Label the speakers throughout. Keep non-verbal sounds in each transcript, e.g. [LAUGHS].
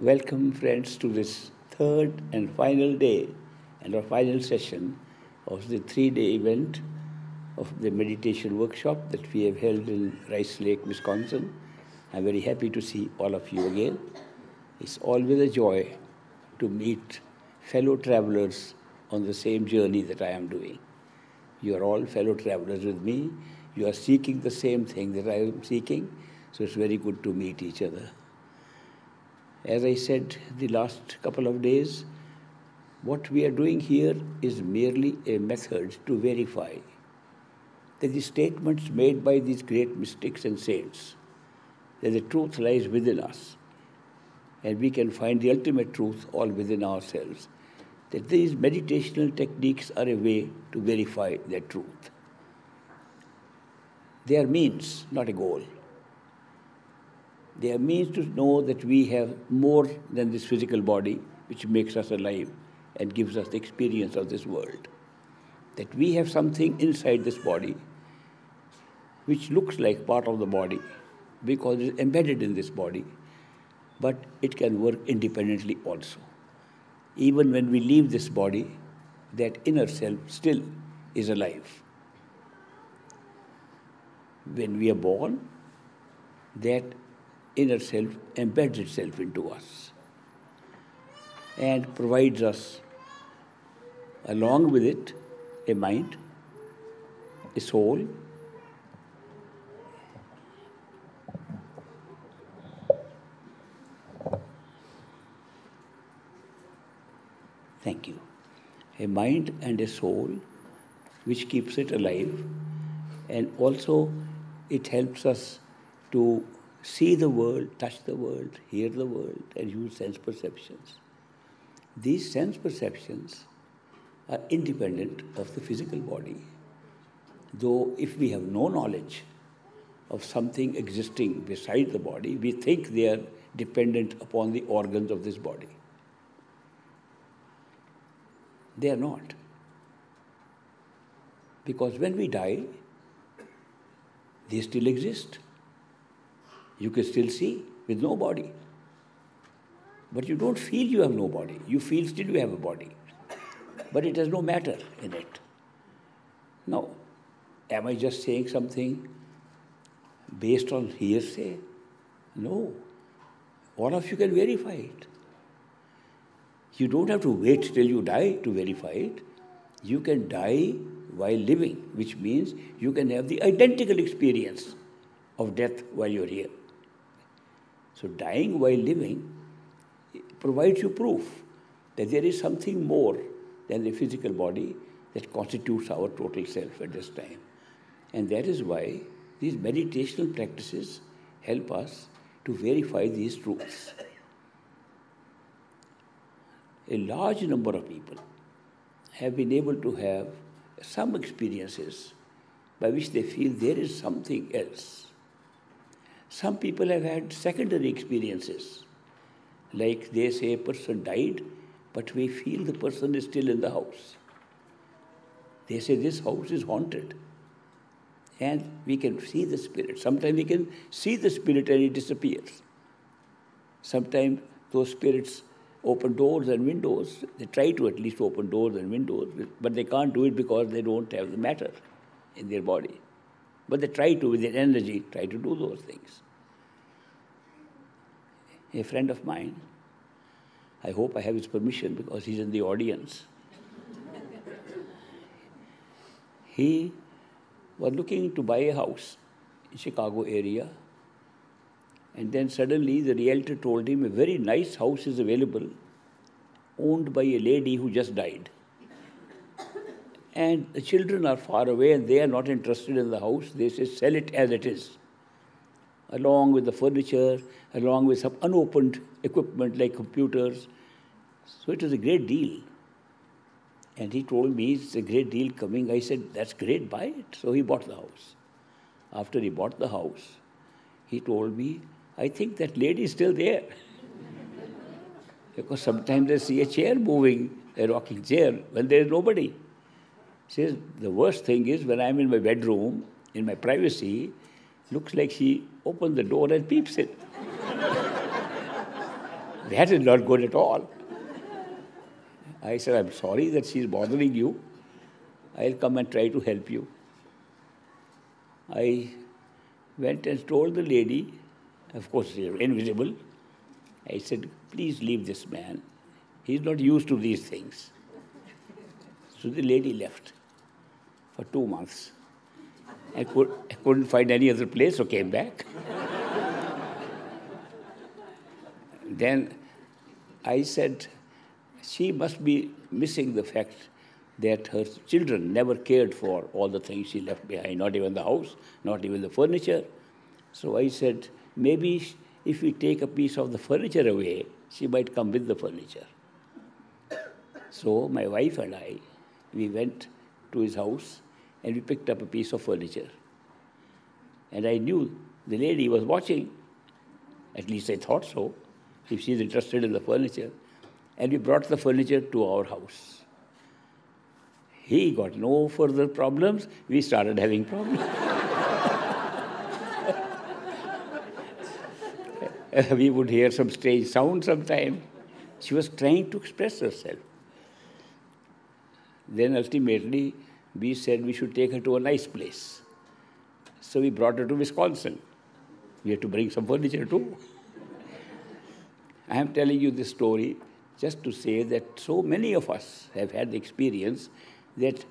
Speaker 1: Welcome, friends, to this third and final day and our final session of the three day event of the meditation workshop that we have held in Rice Lake, Wisconsin. I'm very happy to see all of you again. It's always a joy to meet fellow travelers on the same journey that I am doing. You are all fellow travelers with me. You are seeking the same thing that I am seeking, so it's very good to meet each other. As I said the last couple of days, what we are doing here is merely a method to verify that the statements made by these great mystics and saints, that the truth lies within us, and we can find the ultimate truth all within ourselves, that these meditational techniques are a way to verify that truth. They are means, not a goal. They are means to know that we have more than this physical body, which makes us alive and gives us the experience of this world. That we have something inside this body which looks like part of the body because it is embedded in this body, but it can work independently also. Even when we leave this body, that inner self still is alive. When we are born, that inner self embeds itself into us and provides us, along with it, a mind, a soul, Thank you. A mind and a soul which keeps it alive, and also it helps us to see the world, touch the world, hear the world, and use sense perceptions. These sense perceptions are independent of the physical body. Though, if we have no knowledge of something existing beside the body, we think they are dependent upon the organs of this body. They are not. Because when we die, they still exist. You can still see with no body. But you don't feel you have no body. You feel still you have a body. But it has no matter in it. Now, am I just saying something based on hearsay? No. All of you can verify it. You don't have to wait till you die to verify it. You can die while living, which means you can have the identical experience of death while you're here. So, dying while living provides you proof that there is something more than the physical body that constitutes our total self at this time. And that is why these meditational practices help us to verify these truths a large number of people have been able to have some experiences by which they feel there is something else. Some people have had secondary experiences, like they say a person died, but we feel the person is still in the house. They say this house is haunted. And we can see the spirit. Sometimes we can see the spirit and it disappears. Sometimes those spirits open doors and windows. They try to at least open doors and windows, but they can't do it because they don't have the matter in their body. But they try to, with their energy, try to do those things. A friend of mine, I hope I have his permission because he's in the audience. [LAUGHS] he was looking to buy a house in Chicago area and then suddenly the realtor told him a very nice house is available, owned by a lady who just died. And the children are far away and they are not interested in the house. They say, sell it as it is, along with the furniture, along with some unopened equipment like computers. So it was a great deal. And he told me it's a great deal coming. I said, that's great, buy it. So he bought the house. After he bought the house, he told me, I think that lady is still there. [LAUGHS] because sometimes I see a chair moving, a rocking chair, when there is nobody. Says the worst thing is when I'm in my bedroom, in my privacy, looks like she opened the door and peeps in. [LAUGHS] That is not good at all. I said, I'm sorry that she's bothering you. I'll come and try to help you. I went and told the lady, of course, invisible. I said, please leave this man. He's not used to these things. So the lady left for two months. I, could, I couldn't find any other place, so came back. then I said, she must be missing the fact that her children never cared for all the things she left behind, not even the house, not even the furniture. So I said, maybe if we take a piece of the furniture away, she might come with the furniture. So my wife and I, we went to his house and we picked up a piece of furniture. And I knew the lady was watching, at least I thought so, if she's interested in the furniture. And we brought the furniture to our house. He got no further problems, we started having problems. [LAUGHS] we would hear some strange sound sometime. She was trying to express herself. Then ultimately, we said we should take her to a nice place. So we brought her to Wisconsin. We had to bring some furniture too. I am telling you this story just to say that so many of us have had the experience that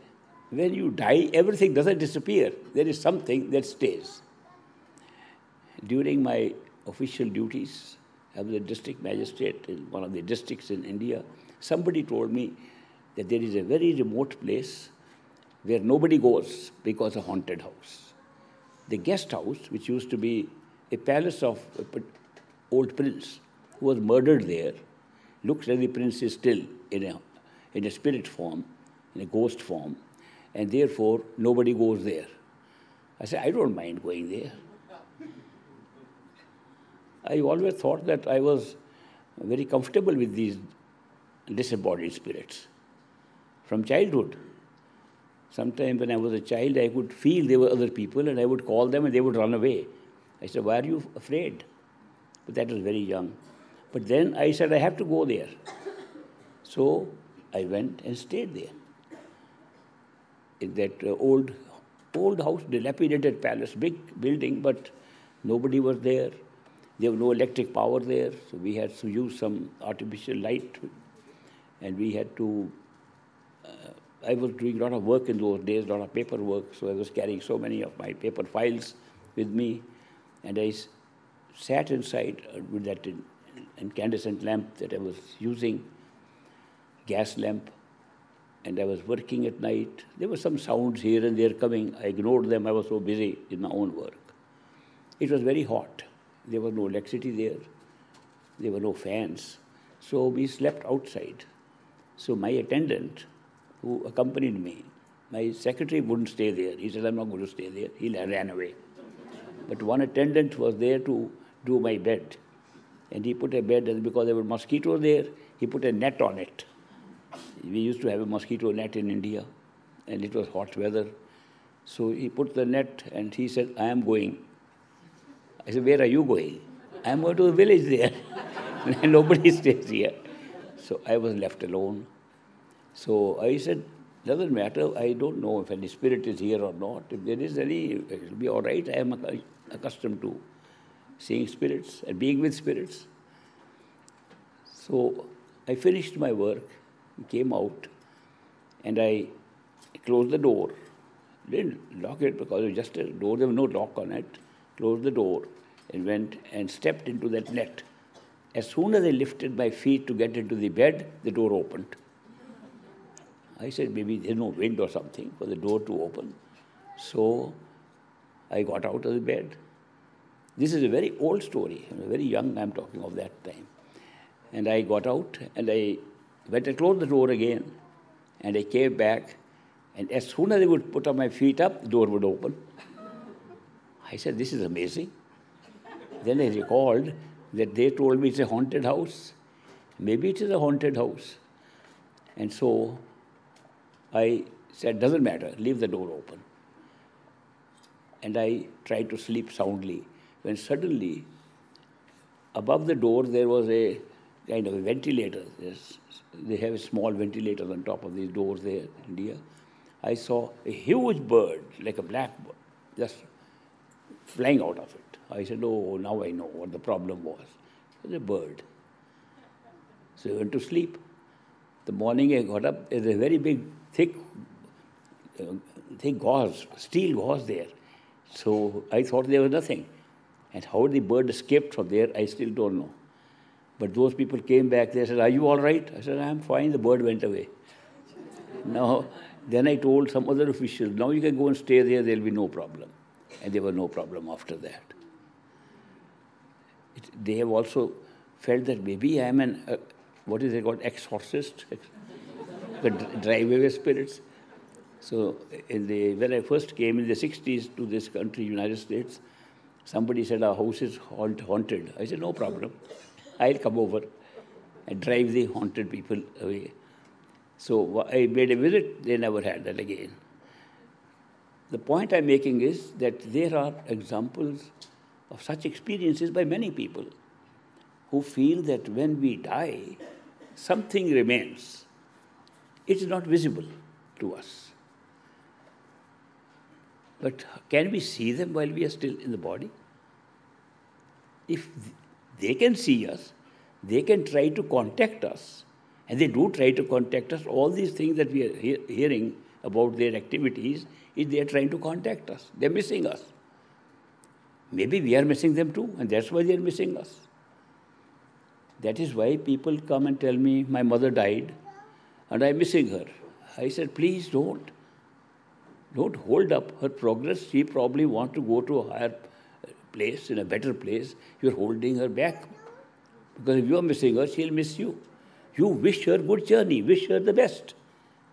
Speaker 1: when you die, everything doesn't disappear. There is something that stays. During my official duties, I was a district magistrate in one of the districts in India. Somebody told me that there is a very remote place where nobody goes because a haunted house. The guest house, which used to be a palace of uh, an old prince who was murdered there, looks like the prince is still in a, in a spirit form, in a ghost form, and therefore nobody goes there. I said, I don't mind going there. I always thought that I was very comfortable with these disembodied spirits from childhood. Sometimes when I was a child, I could feel there were other people and I would call them and they would run away. I said, Why are you afraid? But that was very young. But then I said, I have to go there. So I went and stayed there. In that uh, old, old house, dilapidated palace, big building, but nobody was there. There was no electric power there, so we had to use some artificial light, and we had to I was doing a lot of work in those days, a lot of paperwork, so I was carrying so many of my paper files with me, and I sat inside uh, with that incandescent lamp that I was using, gas lamp, and I was working at night. There were some sounds here and there coming. I ignored them. I was so busy in my own work. It was very hot. There was no electricity there. There were no fans. So we slept outside. So my attendant who accompanied me. My secretary wouldn't stay there. He said, I'm not going to stay there. He ran away. But one attendant was there to do my bed. And he put a bed, and because there were mosquitoes there, he put a net on it. We used to have a mosquito net in India, and it was hot weather. So he put the net, and he said, I am going. I said, Where are you going? I am going to the village there. And [LAUGHS] nobody [LAUGHS] stays here. So I was left alone. So I said, doesn't matter. I don't know if any spirit is here or not. If there is any, it will be all right. I am accustomed to seeing spirits and being with spirits. So I finished my work, came out, and I closed the door. Didn't lock it because it was just a door, there was no lock on it. Closed the door and went and stepped into that net. As soon as I lifted my feet to get into the bed, the door opened. I said, maybe there's no wind or something for the door to open. So I got out of the bed. This is a very old story. I'm very young, I'm talking of that time. And I got out and I went and closed the door again. And I came back. And as soon as I would put up my feet up, the door would open. I said, this is amazing. Then I recalled that they told me it's a haunted house. Maybe it is a haunted house. And so I said, doesn't matter, leave the door open. And I tried to sleep soundly when suddenly above the door there was a kind of a ventilator. There's, they have a small ventilator on top of these doors there in India. I saw a huge bird, like a black bird, just flying out of it. I said, oh, now I know what the problem was. It was a bird. So I went to sleep. The morning I got up, there's a very big, thick, uh, thick gauze, steel gauze there. So I thought there was nothing. And how the bird escaped from there, I still don't know. But those people came back, they said, Are you all right? I said, I'm fine. The bird went away. now, then I told some other officials, Now you can go and stay there, there'll be no problem. And there was no problem after that. It, they have also felt that maybe I am an, uh, what is it called, exorcist, drive away spirits. So eh, the, when I first came in the 60s to this country, United States, somebody said our house is haunt, haunted. I said, no problem. I'll come over and drive the haunted people away. So I made a visit, they never had that again. The point I'm making is that there are examples of such experiences by many people who feel that when we die, something remains. It is not visible to us. But can we see them while we are still in the body? If they can see us, they can try to contact us. And they do try to contact us. All these things that we are he- hearing about their activities is they are trying to contact us. They're missing us. Maybe we are missing them too, and that's why they are missing us. That is why people come and tell me, my mother died, and I'm missing her. I said, please don't. Don't hold up her progress. She probably wants to go to a higher place, in a better place. You're holding her back. Because if you're missing her, she'll miss you. You wish her good journey, wish her the best.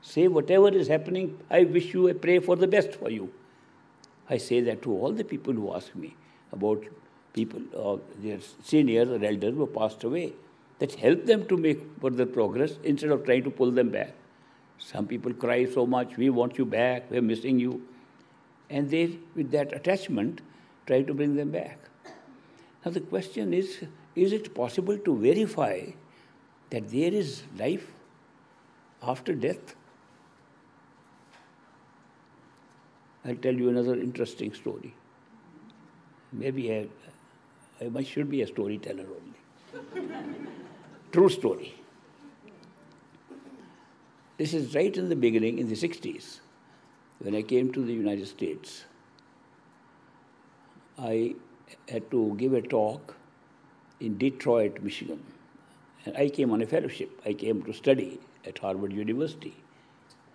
Speaker 1: Say, whatever is happening, I wish you, I pray for the best for you. I say that to all the people who ask me about people, uh, their seniors or elders who passed away. That help them to make further progress instead of trying to pull them back. Some people cry so much, we want you back, we're missing you. And they, with that attachment, try to bring them back. Now the question is, is it possible to verify that there is life after death? I'll tell you another interesting story. Maybe I, I should be a storyteller only. [LAUGHS] True story. This is right in the beginning, in the 60s, when I came to the United States. I had to give a talk in Detroit, Michigan. And I came on a fellowship. I came to study at Harvard University.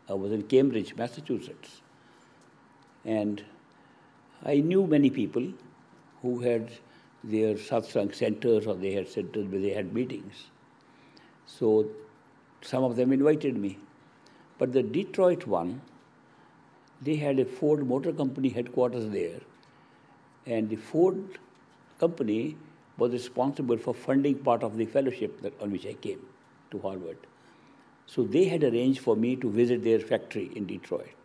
Speaker 1: I was in Cambridge, Massachusetts. And I knew many people who had their satsang centers or they had centers where they had meetings. So some of them invited me. But the Detroit one, they had a Ford Motor Company headquarters there, and the Ford company was responsible for funding part of the fellowship that, on which I came to Harvard. So they had arranged for me to visit their factory in Detroit.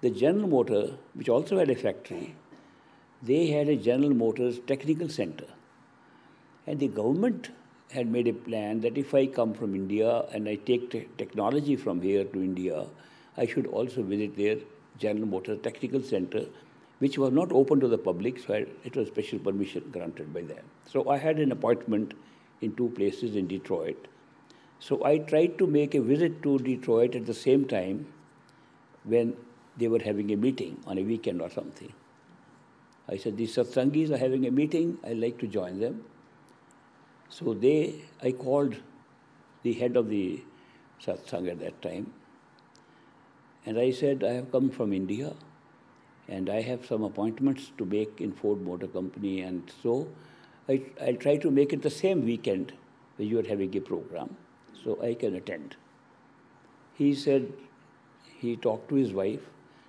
Speaker 1: The General Motor, which also had a factory, they had a General Motors Technical Center. And the government had made a plan that if I come from India and I take te- technology from here to India, I should also visit their General Motors Technical Center, which was not open to the public, so I, it was special permission granted by them. So I had an appointment in two places in Detroit. So I tried to make a visit to Detroit at the same time when they were having a meeting on a weekend or something. I said, These satsangis are having a meeting, I'd like to join them. So they, I called the head of the satsang at that time, and I said, I have come from India, and I have some appointments to make in Ford Motor Company, and so I, I'll try to make it the same weekend where you are having a program, so I can attend. He said, he talked to his wife,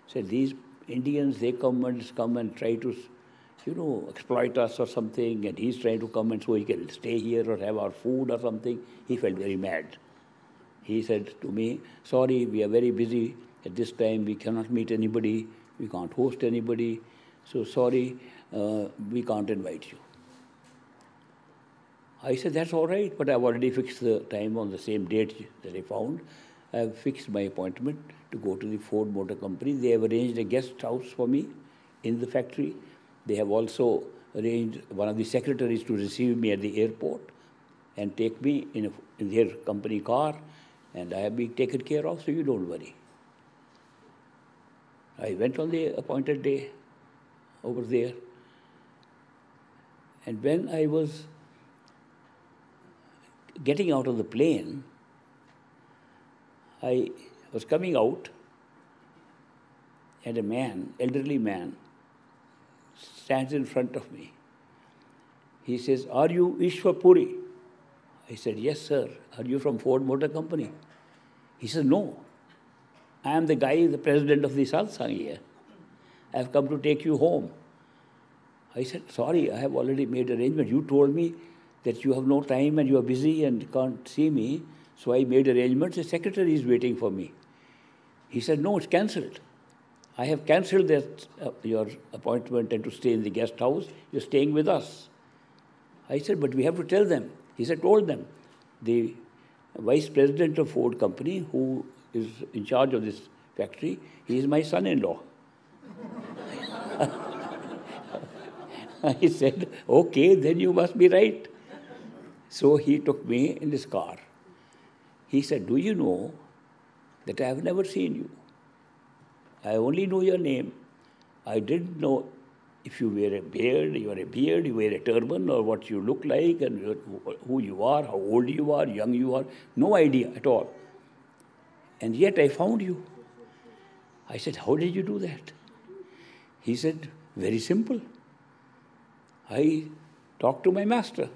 Speaker 1: said, these Indians, they come and come and try to you know, exploit us or something, and he's trying to come and so he can stay here or have our food or something. He felt very mad. He said to me, Sorry, we are very busy at this time, we cannot meet anybody, we can't host anybody, so sorry, uh, we can't invite you. I said, that's all right, but I've already fixed the time on the same date that I found. I've fixed my appointment to go to the Ford Motor Company. They have arranged a guest house for me in the factory. They have also arranged one of the secretaries to receive me at the airport and take me in, a, in their company car, and I have been taken care of, so you don't worry. I went on the appointed day over there. And when I was getting out of the plane, I was coming out, and a man, elderly man, stands in front of me. He says, Are you Ishwar Puri? I said, Yes, sir. Are you from Ford Motor Company? He says, No. I am the guy, the president of the satsang here. I have come to take you home. I said, Sorry, I have already made arrangement. You told me that you have no time and you are busy and can't see me. So I made arrangements. The secretary is waiting for me. He said, No, it's cancelled. I have cancelled uh, your appointment and to stay in the guest house. You're staying with us. I said, But we have to tell them. He said, Told them. The vice president of Ford Company, who is in charge of this factory, he is my son in law. [LAUGHS] I said, Okay, then you must be right. So he took me in his car. He said, Do you know that I have never seen you? I only know your name. I didn't know if you wear a beard, you wear a beard, you wear a turban, or what you look like, and who you are, how old you are, young you are. No idea at all. And yet I found you. I said, How did you do that? He said, Very simple. I talked to my master.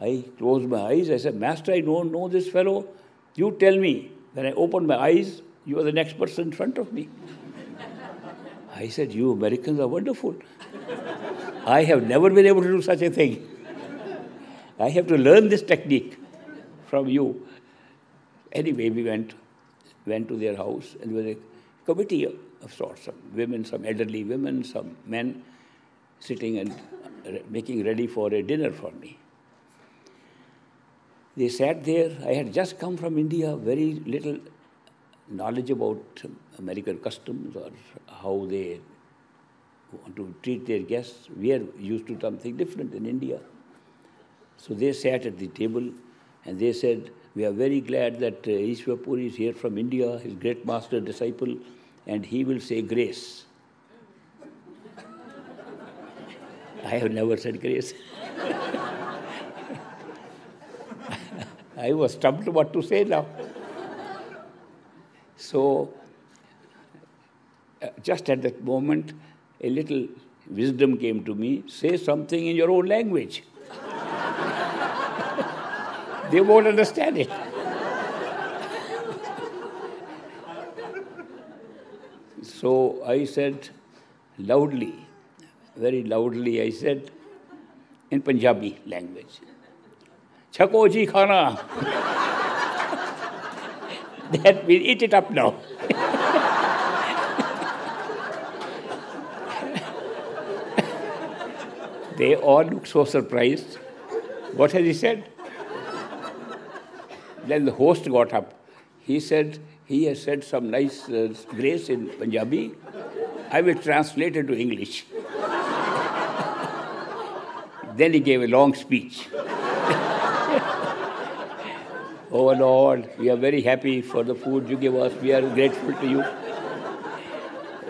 Speaker 1: I closed my eyes. I said, Master, I don't know this fellow. You tell me. When I opened my eyes, you are the next person in front of me. I said, You Americans are wonderful. I have never been able to do such a thing. I have to learn this technique from you. Anyway, we went, went to their house, and there was a committee of sorts, some women, some elderly women, some men sitting and making ready for a dinner for me. They sat there. I had just come from India, very little knowledge about American customs or how they want to treat their guests. We are used to something different in India. So they sat at the table and they said, We are very glad that uh, Ishwar Puri is here from India, his great master disciple, and he will say grace. [LAUGHS] I have never said grace. [LAUGHS] I was stumped what to say now. So, uh, just at that moment, a little wisdom came to me say something in your own language. [LAUGHS] they won't understand it. so I said loudly, very loudly, I said in Punjabi language, Chako ji khana. [LAUGHS] [LAUGHS] that we eat it up now. [LAUGHS] they all look so surprised. What has he said? Then the host got up. He said, he has said some nice uh, grace in Punjabi. I will translate it to English. [LAUGHS] then he gave a long speech. Oh Lord, we are very happy for the food you give us. We are grateful to you.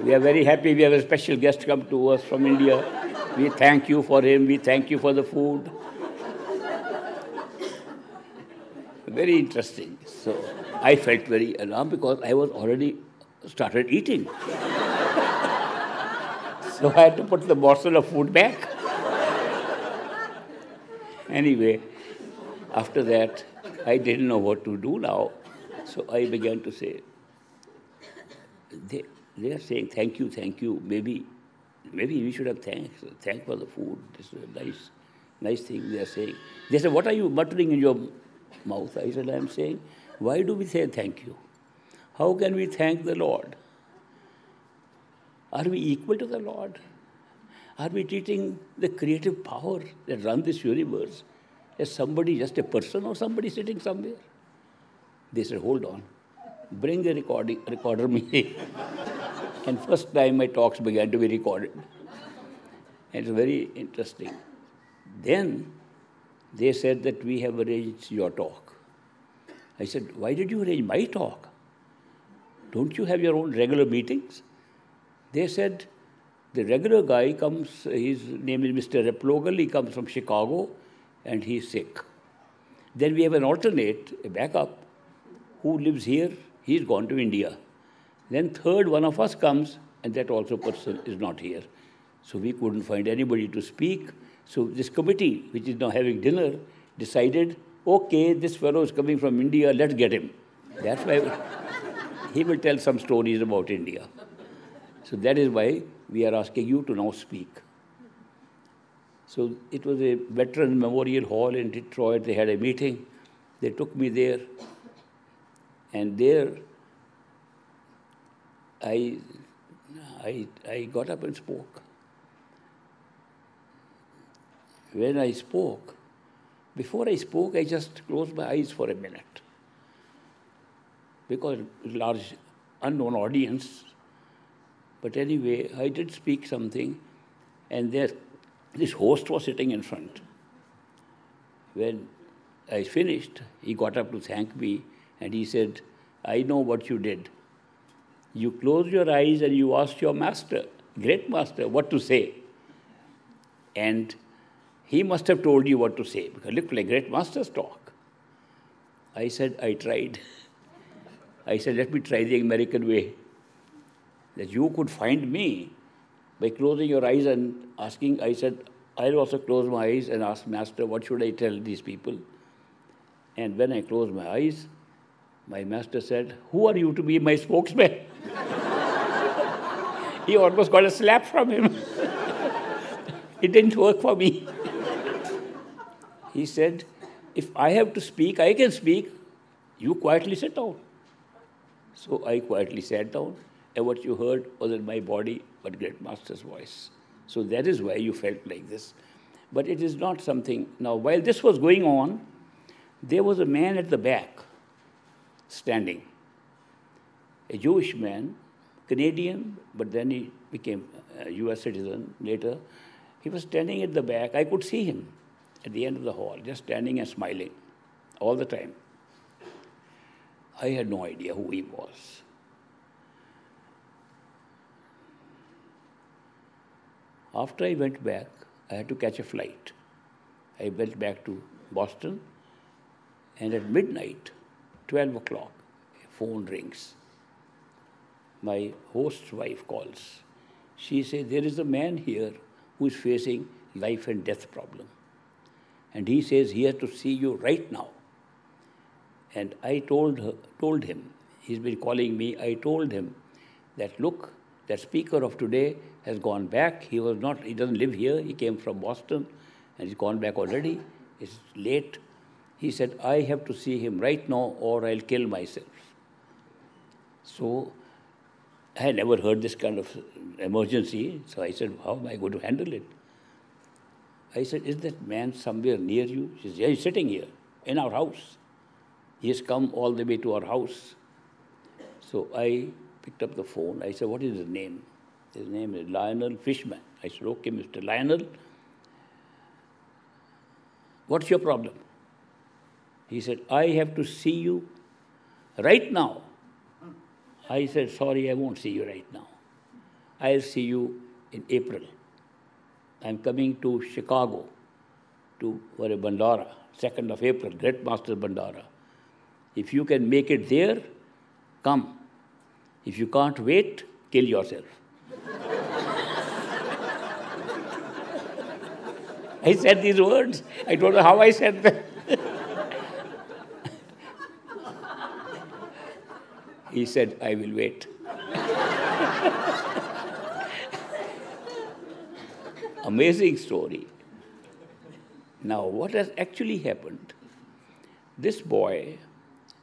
Speaker 1: We are very happy we have a special guest come to us from India. We thank you for him. We thank you for the food. Very interesting. So I felt very alarmed because I was already started eating. so I had to put the morsel of food back. anyway, after that, I didn't know what to do now. So I began to say, they, they are saying thank you, thank you. Maybe, maybe we should have thanks, thank for the food. This is a nice, nice thing they are saying. They said, what are you muttering in your mouth? I said, I am saying, why do we say thank you? How can we thank the Lord? Are we equal to the Lord? Are we treating the creative power that runs this universe as somebody, just a person or somebody sitting somewhere? They said, hold on, bring the recording, recorder me. [LAUGHS] and first time my talks began to be recorded. And it's very interesting. Then they said that we have arranged your talk. I said, why did you arrange my talk? Don't you have your own regular meetings? They said, the regular guy comes, his name is Mr. Replogle, he comes from Chicago and he's sick. Then we have an alternate, a backup, who lives here, he's gone to India. Then third, one of us comes and that also person is not here. So we couldn't find anybody to speak. So this committee, which is now having dinner, decided, okay, this fellow is coming from India, let's get him. That's why [LAUGHS] he will tell some stories about India. So that is why we are asking you to now speak. So it was a Veteran Memorial Hall in Detroit. They had a meeting. They took me there. And there, I, I, I got up and spoke. When I spoke, before I spoke, I just closed my eyes for a minute. Because large unknown audience, but anyway, I did speak something, and there, this host was sitting in front. When I finished, he got up to thank me, and he said, I know what you did. You closed your eyes and you asked your master, great master, what to say. And he must have told you what to say, because it looked like great master's talk. I said, I tried. [LAUGHS] I said, let me try the American way that you could find me by closing your eyes and asking. I said, I'll also close my eyes and ask Master, what should I tell these people? And when I closed my eyes, my master said, Who are you to be my spokesman? [LAUGHS] he almost got a slap from him. [LAUGHS] it didn't work for me. [LAUGHS] he said, If I have to speak, I can speak. You quietly sit down. So I quietly sat down and what you heard was in my body, but great master's voice. So that is why you felt like this. But it is not something. Now, while this was going on, there was a man at the back standing, a Jewish man, Canadian, but then he became a US citizen later. He was standing at the back. I could see him at the end of the hall, just standing and smiling all the time. I had no idea who he was. After I went back, I had to catch a flight. I went back to Boston, and at midnight, 12 o'clock, a phone rings. My host's wife calls. She says, There is a man here who is facing life and death problem. And he says he has to see you right now. And I told her, told him, he's been calling me, I told him that look, that speaker of today has gone back. He was not, he doesn't live here. He came from Boston and he's gone back already. It's late. He said, I have to see him right now or I'll kill myself. So I never heard this kind of emergency. So I said, how am I going to handle it? I said, is that man somewhere near you? She said, yeah, he's sitting here in our house. He has come all the way to our house. So I picked up the phone. I said, what is his name? His name is Lionel Fishman. I said, okay, Mr. Lionel, what's your problem? He said, I have to see you right now. I said, sorry, I won't see you right now. I'll see you in April. I'm coming to Chicago to for a Bhandara, 2nd of April, Great Master Bhandara. If you can make it there, come. If you can't wait, kill yourself. I said these words. I don't know how I said them. he said, I will wait. Amazing story. Now, what has actually happened? This boy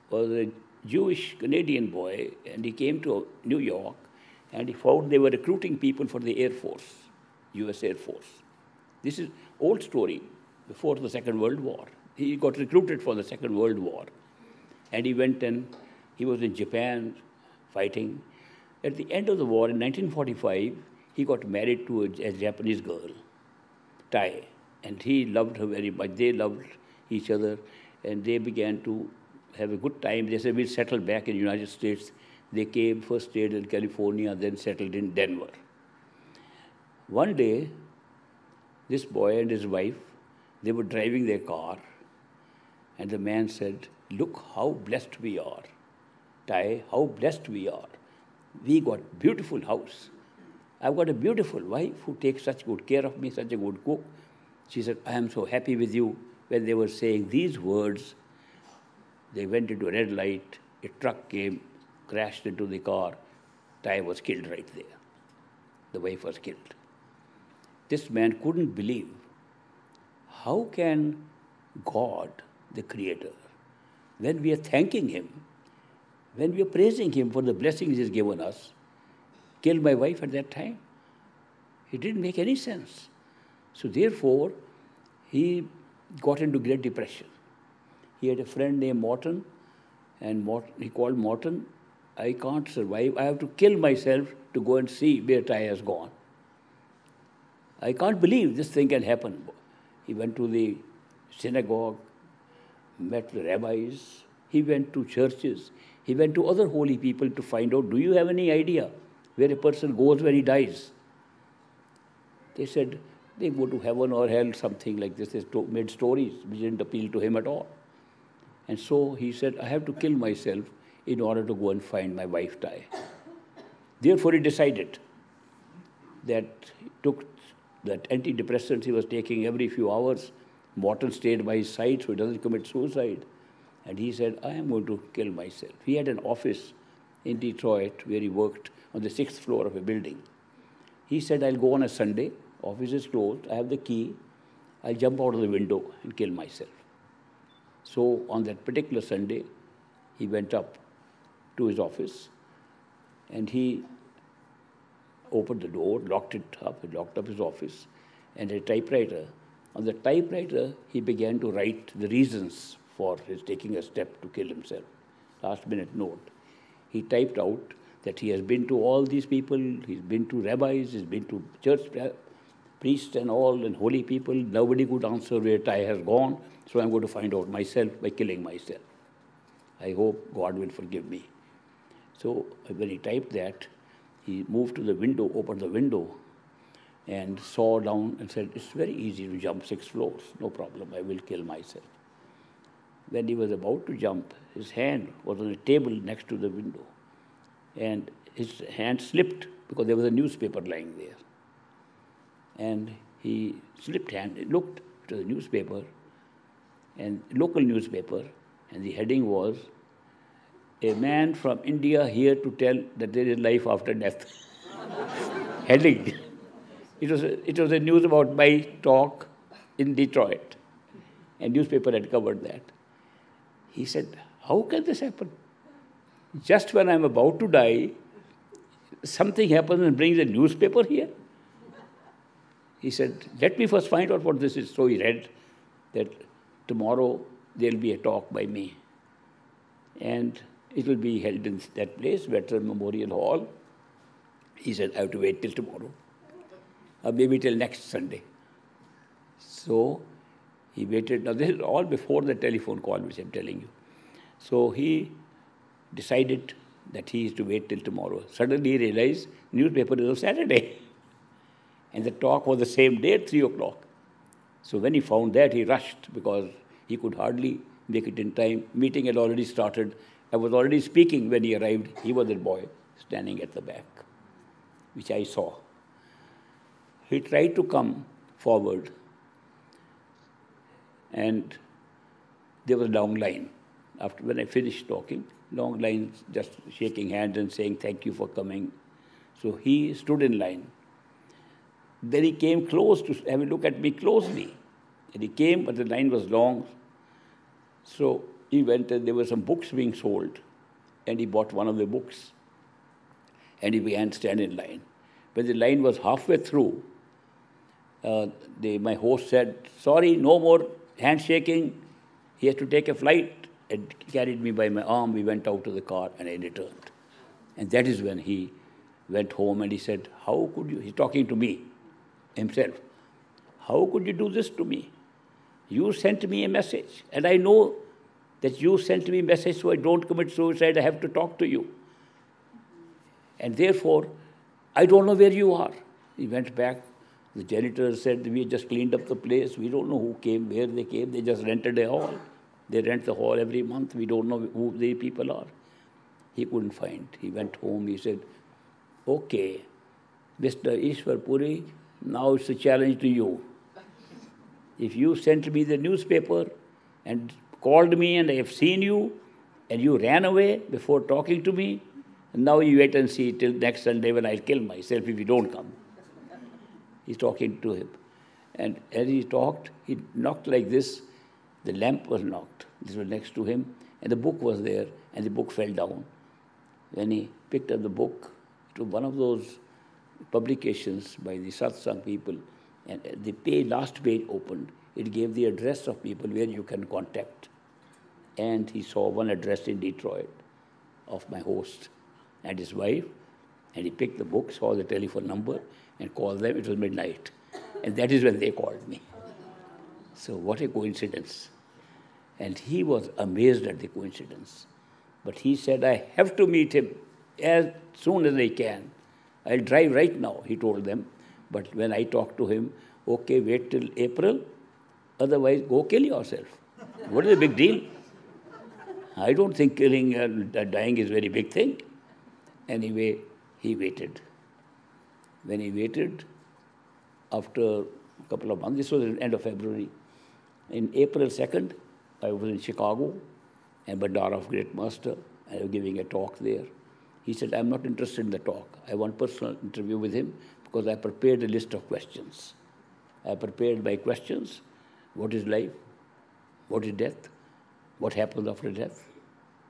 Speaker 1: was a Jewish Canadian boy, and he came to New York, and he found they were recruiting people for the Air Force. US Air Force. This is old story before the Second World War. He got recruited for the Second World War. And he went and he was in Japan fighting. At the end of the war, in 1945, he got married to a, a Japanese girl, Tai. And he loved her very much. They loved each other. And they began to have a good time. They said, we'll settle back in the United States. They came, first stayed in California, then settled in Denver. One day, this boy and his wife, they were driving their car, and the man said, Look how blessed we are. Tai, how blessed we are. We got beautiful house. I've got a beautiful wife who takes such good care of me, such a good cook. She said, I am so happy with you. When they were saying these words, they went into a red light. A truck came, crashed into the car. Tai was killed right there. The wife was killed. This man couldn't believe how can God, the Creator, when we are thanking Him, when we are praising Him for the blessings He's given us, kill my wife at that time? It didn't make any sense. So therefore, he got into great depression. He had a friend named Morton, and Morton, he called Morton, I can't survive. I have to kill myself to go and see where Tai has gone. I can't believe this thing can happen. He went to the synagogue, met the rabbis, he went to churches, he went to other holy people to find out do you have any idea where a person goes when he dies? They said they go to heaven or hell, something like this. They made stories which didn't appeal to him at all. And so he said, I have to kill myself in order to go and find my wife Tai. Therefore, he decided that he took that antidepressants he was taking every few hours. Morton stayed by his side so he doesn't commit suicide. And he said, I am going to kill myself. He had an office in Detroit where he worked on the sixth floor of a building. He said, I'll go on a Sunday, office is closed, I have the key, I'll jump out of the window and kill myself. So on that particular Sunday, he went up to his office and he opened the door, locked it up, he locked up his office, and a typewriter. On the typewriter, he began to write the reasons for his taking a step to kill himself. Last minute note. He typed out that he has been to all these people, he's been to rabbis, he's been to church priests and all, and holy people. Nobody could answer where Tai has gone, so I'm going to find out myself by killing myself. I hope God will forgive me. So when he typed that, he moved to the window, opened the window, and saw down and said, It's very easy to jump six floors, no problem, I will kill myself. When he was about to jump, his hand was on a table next to the window, and his hand slipped because there was a newspaper lying there. And he slipped hand, looked to the newspaper, and local newspaper, and the heading was a man from India here to tell that there is life after death. [LAUGHS] Heading. It was, a, it was a news about my talk in Detroit. And newspaper had covered that. He said, How can this happen? Just when I'm about to die, something happens and brings a newspaper here. He said, Let me first find out what this is. So he read that tomorrow there'll be a talk by me. And it will be held in that place, Veteran Memorial Hall. He said, I have to wait till tomorrow, or maybe till next Sunday. So he waited. Now, this is all before the telephone call, which I'm telling you. So he decided that he is to wait till tomorrow. Suddenly he realized newspaper is on Saturday. [LAUGHS] And the talk was the same day at 3 o'clock. So when he found that, he rushed because he could hardly make it in time. Meeting had already started. I was already speaking when he arrived. He was a boy standing at the back, which I saw. He tried to come forward, and there was a long line. After when I finished talking, long lines just shaking hands and saying thank you for coming. So he stood in line. Then he came close to have a look at me closely. And he came, but the line was long. So he went and there were some books being sold, and he bought one of the books. And he began to stand in line. When the line was halfway through, uh, the, my host said, sorry, no more handshaking. He had to take a flight and carried me by my arm. We went out to the car and I returned. And that is when he went home and he said, How could you? He's talking to me himself. How could you do this to me? You sent me a message, and I know that you sent me message so I don't commit suicide. I have to talk to you. And therefore, I don't know where you are. He went back. The janitor said, We just cleaned up the place. We don't know who came, where they came. They just rented a hall. They rent the hall every month. We don't know who the people are. He couldn't find. He went home. He said, Okay, Mr. Ishwar Puri, now it's a challenge to you. If you sent me the newspaper and called me and I have seen you and you ran away before talking to me, and now you wait and see till next Sunday when I'll kill myself if you don't come. He's talking to him. And as he talked, he knocked like this. The lamp was knocked. This was next to him, and the book was there, and the book fell down. When he picked up the book, it was one of those publications by the satsang people, and the page, last page opened. It gave the address of people where you can contact. And he saw one address in Detroit of my host and his wife, and he picked the book, saw the telephone number, and called them. It was midnight. And that is when they called me. So, what a coincidence. And he was amazed at the coincidence. But he said, I have to meet him as soon as I can. I'll drive right now, he told them. But when I talked to him, okay, wait till April, otherwise go kill yourself. What is the big deal? I don't think killing and dying is a very big thing. Anyway, he waited. When he waited, after a couple of months, this was the end of February, in April 2nd, I was in Chicago, and Bhandara of Great Master, I was giving a talk there. He said, I'm not interested in the talk. I want personal interview with him because I prepared a list of questions. I prepared my questions. What is life? What is death? What happens after death?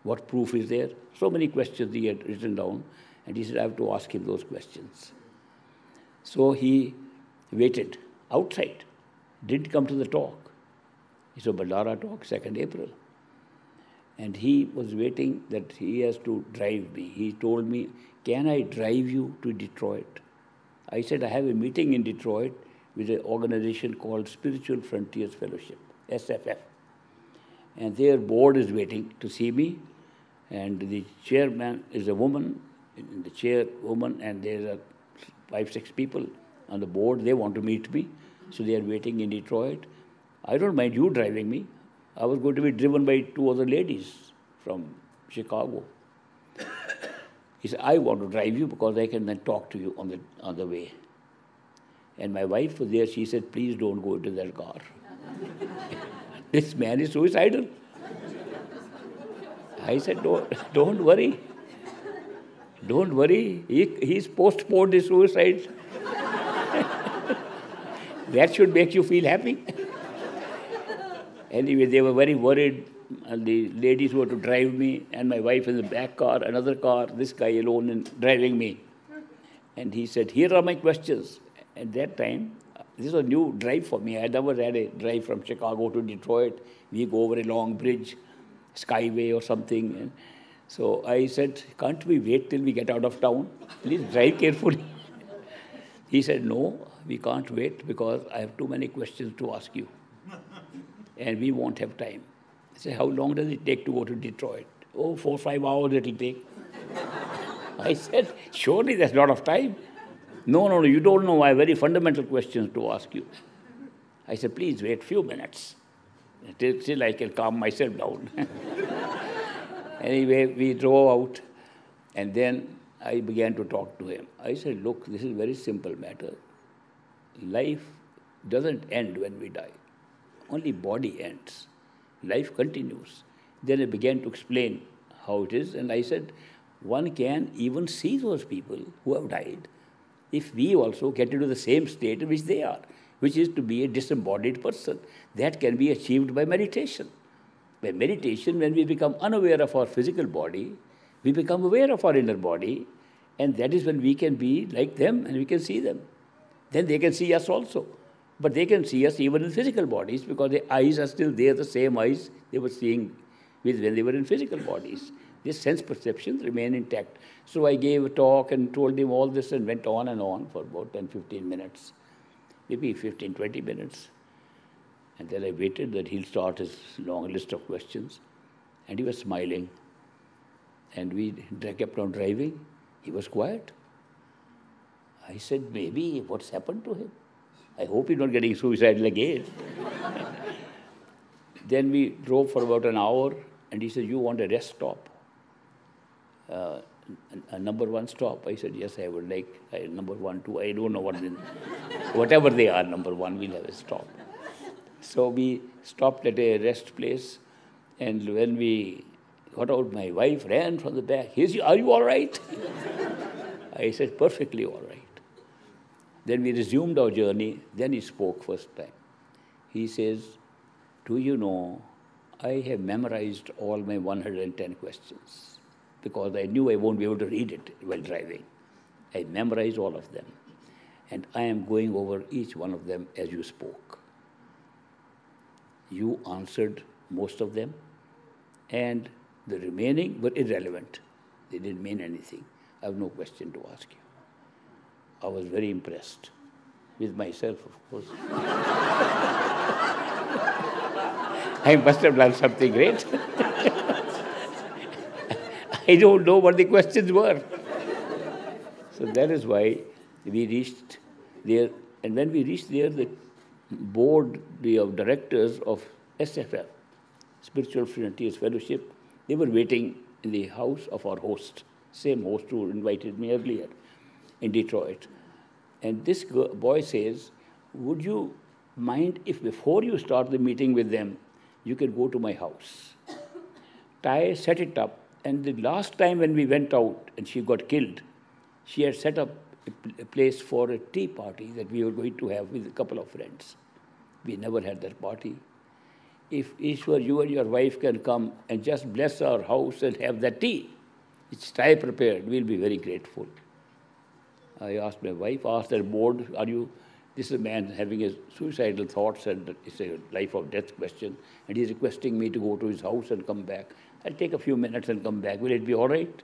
Speaker 1: What proof is there? So many questions he had written down, and he said, I have to ask him those questions. So he waited outside, didn't come to the talk. He said, Bhandara talk, 2nd April. And he was waiting that he has to drive me. He told me, Can I drive you to Detroit? I said, I have a meeting in Detroit with an organization called Spiritual Frontiers Fellowship, SFF. And their board is waiting to see me. And the chairman is a woman, the chairwoman, and there's a five, six people on the board. They want to meet me. So they are waiting in Detroit. I don't mind you driving me. I was going to be driven by two other ladies from Chicago. He said, I want to drive you because I can then talk to you on the, on the way. And my wife was there. She said, Please don't go into that car. [LAUGHS] this man is suicidal. I said, Don't, don't worry. Don't worry. He, he's postponed his suicide. [LAUGHS] that should make you feel happy. Anyway, they were very worried. And the ladies were to drive me, and my wife in the back car, another car, this guy alone in driving me. And he said, Here are my questions. At that time, this was a new drive for me. I never had a drive from Chicago to Detroit. We go over a long bridge, Skyway or something. And so I said, Can't we wait till we get out of town? Please drive carefully. [LAUGHS] he said, No, we can't wait because I have too many questions to ask you and we won't have time. I said, How long does it take to go to Detroit? Oh, four, five hours it'll take. [LAUGHS] I said, Surely there's a lot of time. No, no, no, you don't know. I have very fundamental questions to ask you. I said, Please wait a few minutes. Till I can calm myself down. [LAUGHS] anyway, we drove out, and then I began to talk to him. I said, Look, this is a very simple matter. Life doesn't end when we die only body ends. Life continues. Then I began to explain how it is, and I said, one can even see those people who have died if we also get into the same state in which they are, which is to be a disembodied person. That can be achieved by meditation. By meditation, when we become unaware of our physical body, we become aware of our inner body, and that is when we can be like them and we can see them. Then they can see us also. But they can see us even in physical bodies because the eyes are still there, the same eyes they were seeing with when they were in physical bodies. These sense perceptions remain intact. So I gave a talk and told him all this and went on and on for about 10, 15 minutes, maybe 15, 20 minutes. And then I waited that he'll start his long list of questions. And he was smiling. And we kept on driving. He was quiet. I said, maybe what's happened to him? I hope he's not getting suicidal again. [LAUGHS] then we drove for about an hour, and he said, You want a rest stop? Uh, a, number one stop? I said, Yes, I would like number one, two. I don't know what, whatever they are, number one, we'll have a stop. So we stopped at a rest place, and when we got out, my wife ran from the back. He said, Are you all right? [LAUGHS] I said, Perfectly all right. Then we resumed our journey. Then he spoke first time. He says, Do you know, I have memorized all my 110 questions because I knew I won't be able to read it while driving. I memorized all of them. And I am going over each one of them as you spoke. You answered most of them, and the remaining were irrelevant. They didn't mean anything. I have no question to ask you. I was very impressed with myself, of course. [LAUGHS] I must have done something great. [LAUGHS] I don't know what the questions were. So that is why we reached there. And when we reached there, the board the of directors of SFF, Spiritual Frontiers Fellowship, they were waiting in the house of our host, same host who invited me earlier in Detroit. And this boy says, Would you mind if before you start the meeting with them, you can go to my house? Tai set it up. And the last time when we went out and she got killed, she had set up a place for a tea party that we were going to have with a couple of friends. We never had that party. If Ishwar, you and your wife can come and just bless our house and have that tea, it's Tai prepared, we'll be very grateful. I asked my wife, asked their board, are you, this is a man having his suicidal thoughts and it's a life or death question, and he's requesting me to go to his house and come back. I'll take a few minutes and come back. Will it be all right?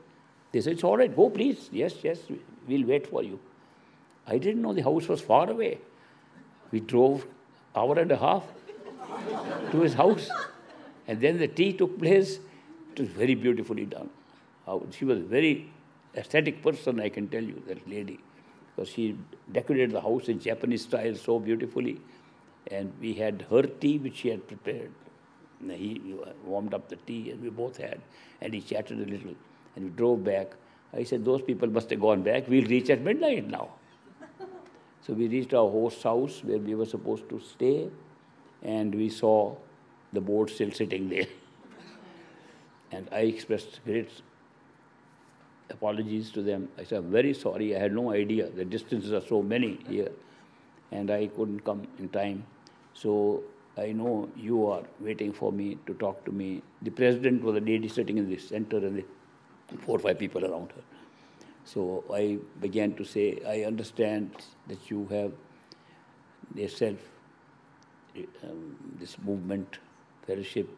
Speaker 1: They said, it's all right, go please. Yes, yes, we'll wait for you. I didn't know the house was far away. We drove hour and a half to his house. And then the tea took place. It was very beautifully done. She was a very aesthetic person, I can tell you, that lady. Because she decorated the house in Japanese style so beautifully. And we had her tea, which she had prepared. And he warmed up the tea, and we both had. And he chatted a little. And we drove back. I said, Those people must have gone back. We'll reach at midnight now. [LAUGHS] so we reached our host's house where we were supposed to stay. And we saw the boat still sitting there. [LAUGHS] and I expressed great apologies to them. I said, I'm very sorry, I had no idea. The distances are so many here, and I couldn't come in time. So I know you are waiting for me to talk to me. The president was a lady sitting in the center, and the four or five people around her. So I began to say, I understand that you have yourself, um, this movement, fellowship,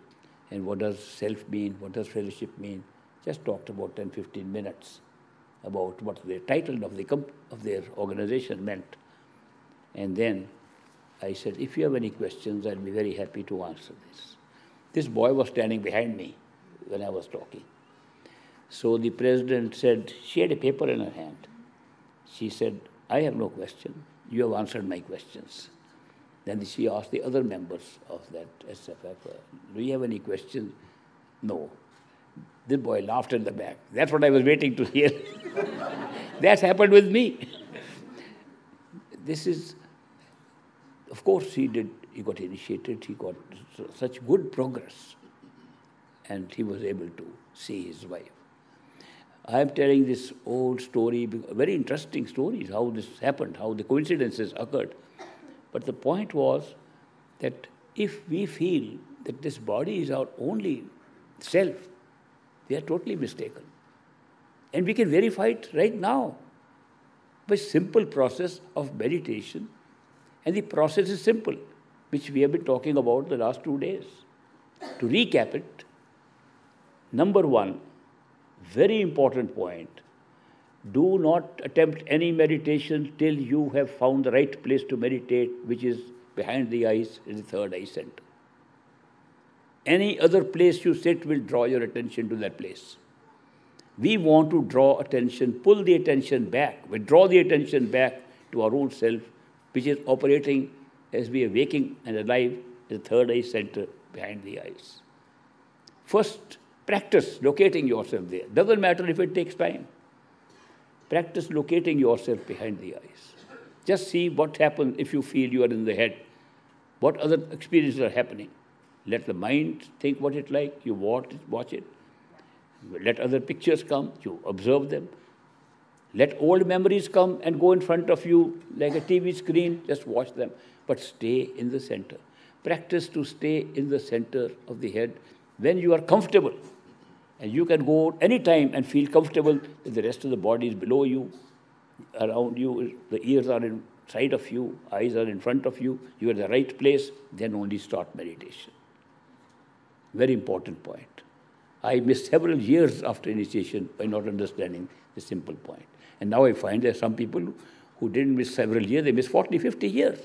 Speaker 1: and what does self mean, what does fellowship mean just talked about 10, 15 minutes about what the title of, the of their organization meant. And then I said, if you have any questions, I'll be very happy to answer this. This boy was standing behind me when I was talking. So the president said, she had a paper in her hand. She said, I have no question. You have answered my questions. Then she asked the other members of that SFF, do you have any questions? No. The boy laughed in the back. That's what I was waiting to hear. [LAUGHS] That's happened with me. this is, of course, he did, he got initiated, he got such good progress, and he was able to see his wife. I am telling this old story, very interesting stories, how this happened, how the coincidences occurred. But the point was that if we feel that this body is our only self, they are totally mistaken. And we can verify it right now by simple process of meditation And the process is simple, which we have been talking about the last two days. To recap it, number one, very important point do not attempt any meditation till you have found the right place to meditate, which is behind the eyes in the third eye center. Any other place you sit will draw your attention to that place. We want to draw attention, pull the attention back, withdraw the attention back to our own self, which is operating as we are waking and alive in the third eye center behind the eyes. First, practice locating yourself there. Doesn't matter if it takes time. Practice locating yourself behind the eyes. Just see what happens if you feel you are in the head. What other experiences are happening. Let the mind think what it like, you watch it, watch it. Let other pictures come, you observe them. Let old memories come and go in front of you like a TV screen, just watch them. But stay in the center. Practice to stay in the center of the head when you are comfortable. And you can go any time and feel comfortable that the rest of the body is below you, around you, the ears are in of you, eyes are in front of you, you are in the right place, then only start meditation. Very important point. I missed several years after initiation by not understanding the simple point. And now I find there are some people who didn't miss several years, they missed 40, 50 years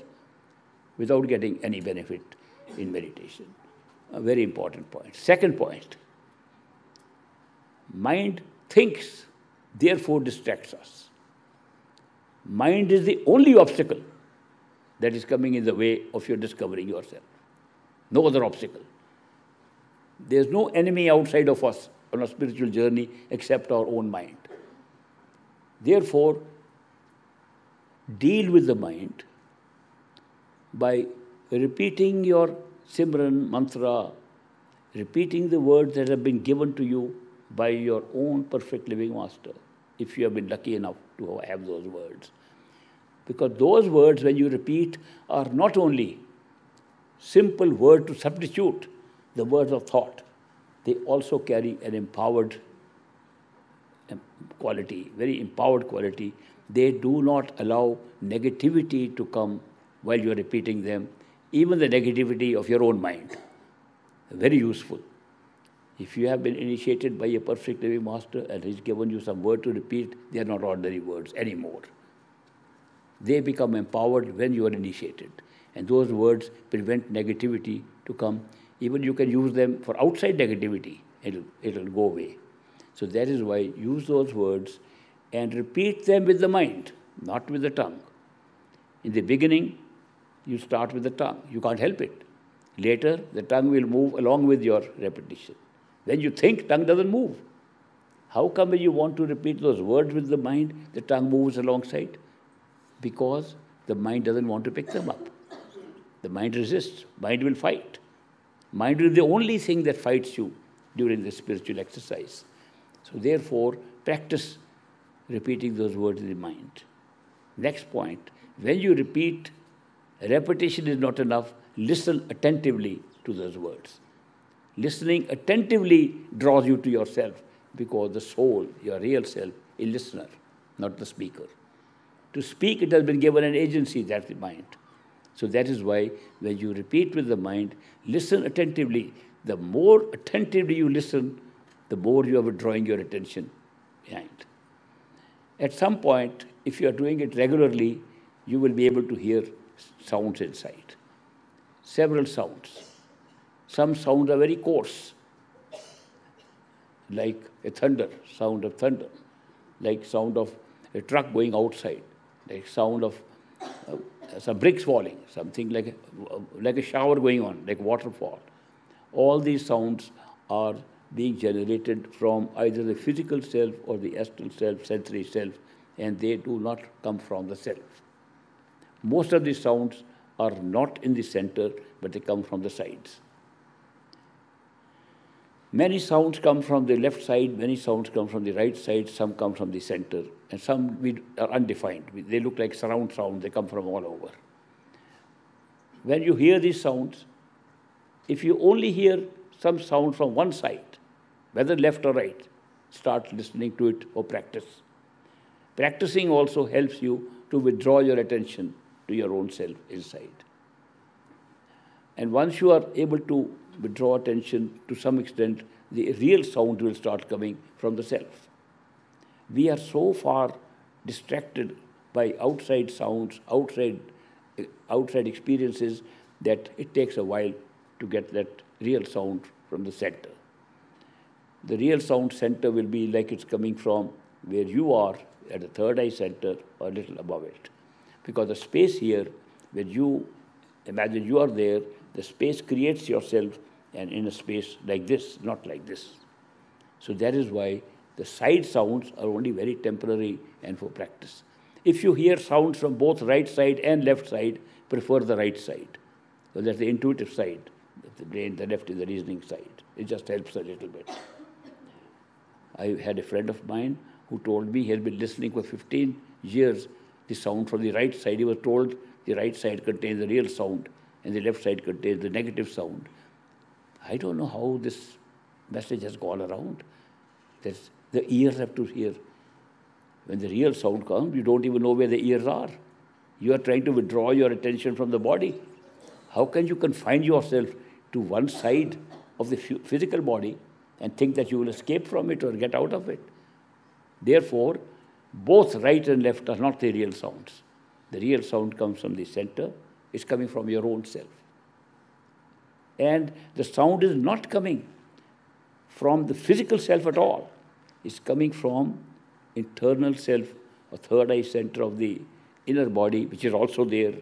Speaker 1: without getting any benefit in meditation. A very important point. Second point mind thinks, therefore distracts us. Mind is the only obstacle that is coming in the way of your discovering yourself. No other obstacle. There's no enemy outside of us on a spiritual journey except our own mind. Therefore, deal with the mind by repeating your Simran mantra, repeating the words that have been given to you by your own perfect living master, if you have been lucky enough to have those words. Because those words, when you repeat, are not only simple word to substitute the words of thought, they also carry an empowered quality, very empowered quality. They do not allow negativity to come while you are repeating them, even the negativity of your own mind. Very useful. If you have been initiated by a perfect living master and he's given you some word to repeat, they are not ordinary words anymore. They become empowered when you are initiated. And those words prevent negativity to come. Even you can use them for outside negativity, it'll, it'll go away. So that is why use those words and repeat them with the mind, not with the tongue. In the beginning, you start with the tongue. You can't help it. Later, the tongue will move along with your repetition. When you think, tongue doesn't move. How come when you want to repeat those words with the mind, the tongue moves alongside? Because the mind doesn't want to pick them up. The mind resists. Mind will fight. Mind is the only thing that fights you during the spiritual exercise. So therefore, practice repeating those words in the mind. Next point, when you repeat, repetition is not enough. Listen attentively to those words. Listening attentively draws you to yourself because the soul, your real self, is listener, not the speaker. To speak, it has been given an agency, that's the mind. So that is why when you repeat with the mind, listen attentively. The more attentively you listen, the more you are drawing your attention behind. At some point, if you are doing it regularly, you will be able to hear sounds inside. Several sounds. Some sounds are very coarse, like a thunder, sound of thunder, like sound of a truck going outside, like sound of uh, some bricks falling, something like like a shower going on, like waterfall. All these sounds are being generated from either the physical self or the astral self, sensory self, and they do not come from the self. Most of these sounds are not in the center, but they come from the sides. Many sounds come from the left side, many sounds come from the right side, some come from the center, and some we are undefined. They look like surround sounds, they come from all over. When you hear these sounds, if you only hear some sound from one side, whether left or right, start listening to it or practice. Practicing also helps you to withdraw your attention to your own self inside. And once you are able to withdraw attention to some extent, the real sound will start coming from the self. We are so far distracted by outside sounds, outside, outside experiences, that it takes a while to get that real sound from the center. The real sound center will be like it's coming from where you are at the third eye center or a little above it. Because the space here, where you imagine you are there, the space creates yourself and in a space like this, not like this. So that is why the side sounds are only very temporary and for practice. If you hear sounds from both right side and left side, prefer the right side. So that's the intuitive side the brain, the left is the reasoning side. It just helps a little bit. I had a friend of mine who told me he had been listening for 15 years the sound from the right side. He was told the right side contains the real sound and the left side contains the negative sound. I don't know how this message has gone around. The ears have to hear. When the real sound comes, you don't even know where the ears are. You are trying to withdraw your attention from the body. How can you confine yourself to one side of the physical body and think that you will escape from it or get out of it? Therefore, both right and left are not the real sounds. The real sound comes from the center, it's coming from your own self. And the sound is not coming from the physical self at all. It's coming from internal self, a third eye center of the inner body, which is also there.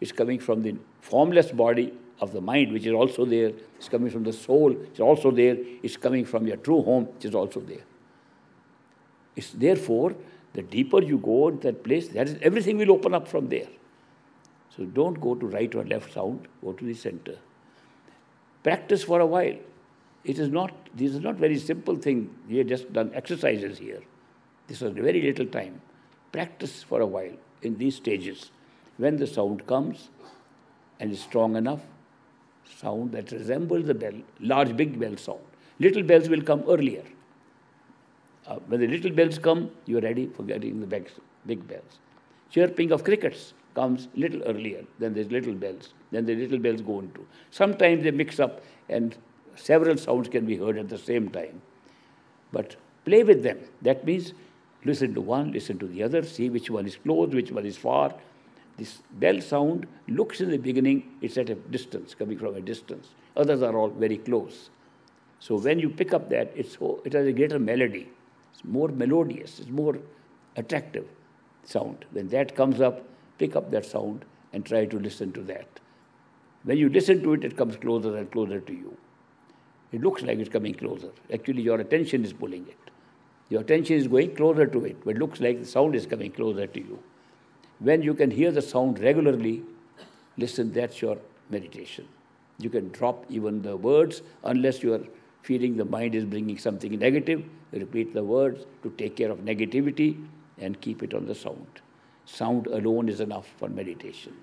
Speaker 1: It's coming from the formless body of the mind, which is also there. It's coming from the soul, which is also there. It's coming from your true home, which is also there. It's therefore, the deeper you go in that place, that is, everything will open up from there. So don't go to right or left sound, go to the center. Practice for a while. It is not, this is not very simple thing. We have just done exercises here. This was very little time. Practice for a while in these stages. When the sound comes and is strong enough, sound that resembles the bell, large big bell sound. Little bells will come earlier. Uh, when the little bells come, you are ready for getting the big, big bells. Chirping of crickets comes little earlier than the little bells. Then the little bells go into. Sometimes they mix up and several sounds can be heard at the same time. But play with them. That means listen to one, listen to the other, see which one is close, which one is far. This bell sound looks in the beginning, it's at a distance, coming from a distance. Others are all very close. So when you pick up that, it's, it has a greater melody. It's more melodious, it's more attractive sound. When that comes up, pick up that sound and try to listen to that. When you listen to it, it comes closer and closer to you. It looks like it's coming closer. Actually, your attention is pulling it. Your attention is going closer to it, but it looks like the sound is coming closer to you. When you can hear the sound regularly, listen, that's your meditation. You can drop even the words unless you are feeling the mind is bringing something negative. Repeat the words to take care of negativity and keep it on the sound. Sound alone is enough for meditation.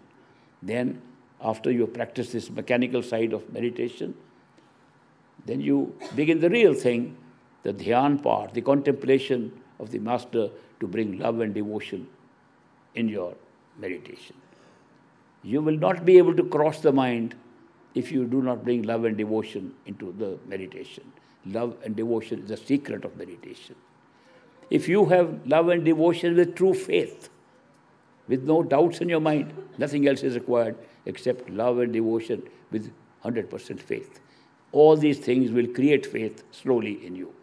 Speaker 1: Then, after you practice this mechanical side of meditation, then you begin the real thing, the dhyan part, the contemplation of the master to bring love and devotion in your meditation. You will not be able to cross the mind if you do not bring love and devotion into the meditation. Love and devotion is the secret of meditation. If you have love and devotion with true faith, with no doubts in your mind, nothing else is required except love and devotion with 100% faith. All these things will create faith slowly in you.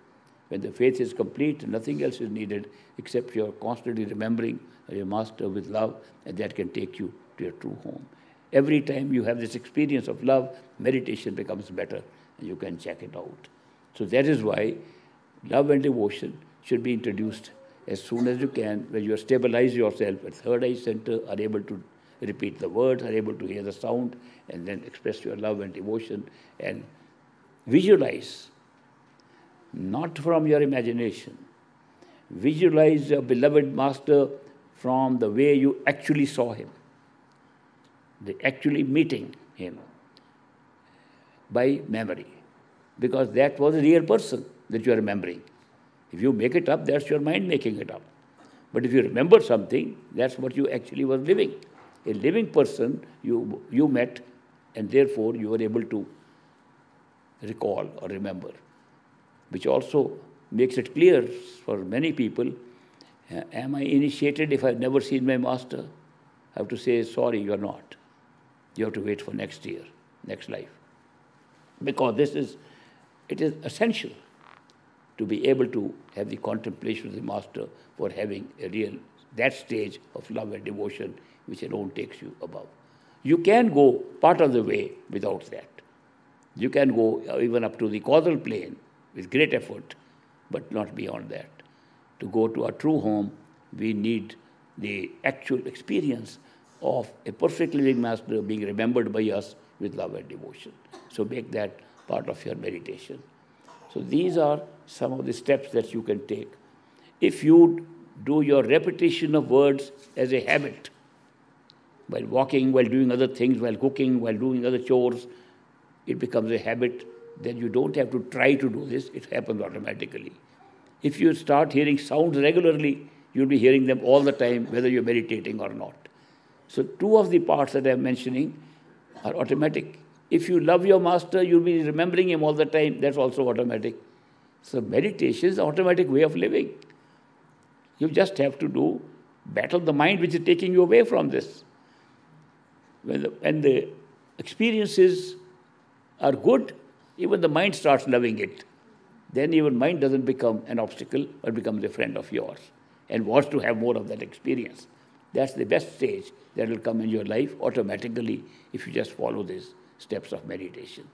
Speaker 1: When the faith is complete, nothing else is needed except you're constantly remembering your master with love, and that can take you to your true home. Every time you have this experience of love, meditation becomes better, and you can check it out. So that is why love and devotion should be introduced as soon as you can, when you stabilize yourself at third eye center, are able to repeat the words, are able to hear the sound, and then express your love and devotion, and visualize not from your imagination. Visualize your beloved master from the way you actually saw him, the actually meeting him by memory, because that was a real person that you are remembering. If you make it up, that's your mind making it up. But if you remember something, that's what you actually were living. a living person you, you met, and therefore you were able to recall or remember, which also makes it clear for many people am I initiated if I've never seen my master? I have to say, sorry, you are not. You have to wait for next year, next life. Because this is, it is essential to be able to have the contemplation of the master for having a real, that stage of love and devotion which alone takes you above. You can go part of the way without that. You can go uh, even up to the causal plane with great effort, but not beyond that. To go to our true home, we need the actual experience of a perfect living master being remembered by us with love and devotion. So make that part of your meditation. So these are some of the steps that you can take. If you do your repetition of words as a habit, while walking, while doing other things, while cooking, while doing other chores, it becomes a habit. Then you don't have to try to do this, it happens automatically. If you start hearing sounds regularly, you'll be hearing them all the time, whether you're meditating or not. So, two of the parts that I'm mentioning are automatic. If you love your master, you'll be remembering him all the time, that's also automatic. So, meditation is an automatic way of living. You just have to do battle the mind which is taking you away from this when the, when the experiences are good, even the mind starts loving it. Then even mind doesn't become an obstacle, but becomes a friend of yours and wants to have more of that experience. That's the best stage that will come in your life automatically if you just follow these steps of meditation.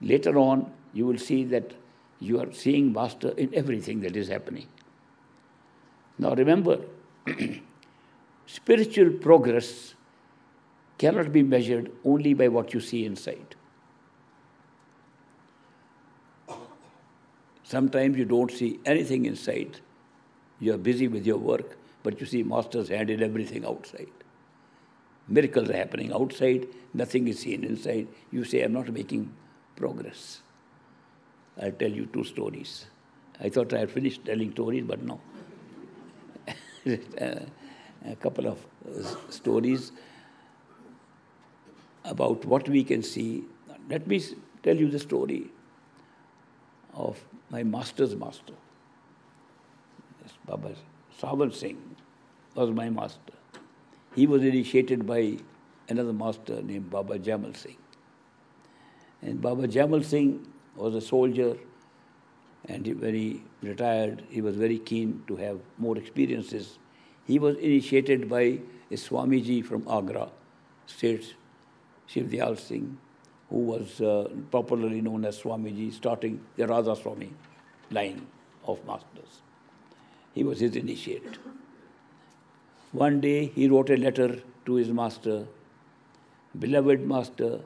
Speaker 1: Later on, you will see that you are seeing Master in everything that is happening. Now remember, [CLEARS THROAT] spiritual progress cannot be measured only by what you see inside. Sometimes you don't see anything inside. You are busy with your work, but you see Master's hand in everything outside. Miracles are happening outside, nothing is seen inside. You say, I'm not making progress. I'll tell you two stories. I thought I had finished telling stories, but no. [LAUGHS] a couple of uh, stories about what we can see. Let me tell you the story of my master's master. Baba Sawan Singh was my master. He was initiated by another master named Baba Jamal Singh. And Baba Jamal Singh was a soldier, and when he retired, he was very keen to have more experiences. He was initiated by a Swamiji from Agra, state Shivdayal Singh, who was uh, popularly known as Swamiji, starting the Radha Swami line of masters. He was his initiate. One day he wrote a letter to his master Beloved master,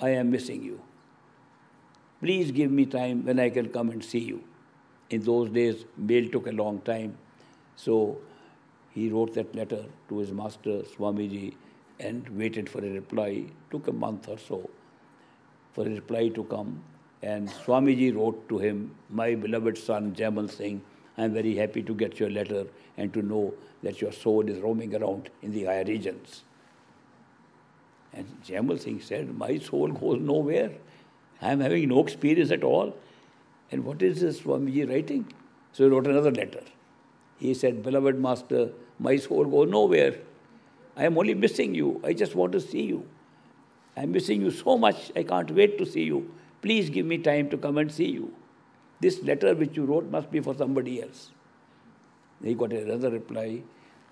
Speaker 1: I am missing you. Please give me time when I can come and see you. In those days, mail took a long time. So he wrote that letter to his master, Swamiji, and waited for a reply. Took a month or so for a reply to come. And Swamiji wrote to him, My beloved son Jamal Singh, I am very happy to get your letter and to know that your soul is roaming around in the higher regions. And Jamal Singh said, My soul goes nowhere. I am having no experience at all. And what is this Swamiji writing? So he wrote another letter. He said, Beloved Master, my soul goes nowhere. I am only missing you. I just want to see you. I'm missing you so much, I can't wait to see you. Please give me time to come and see you. This letter which you wrote must be for somebody else. He got another reply.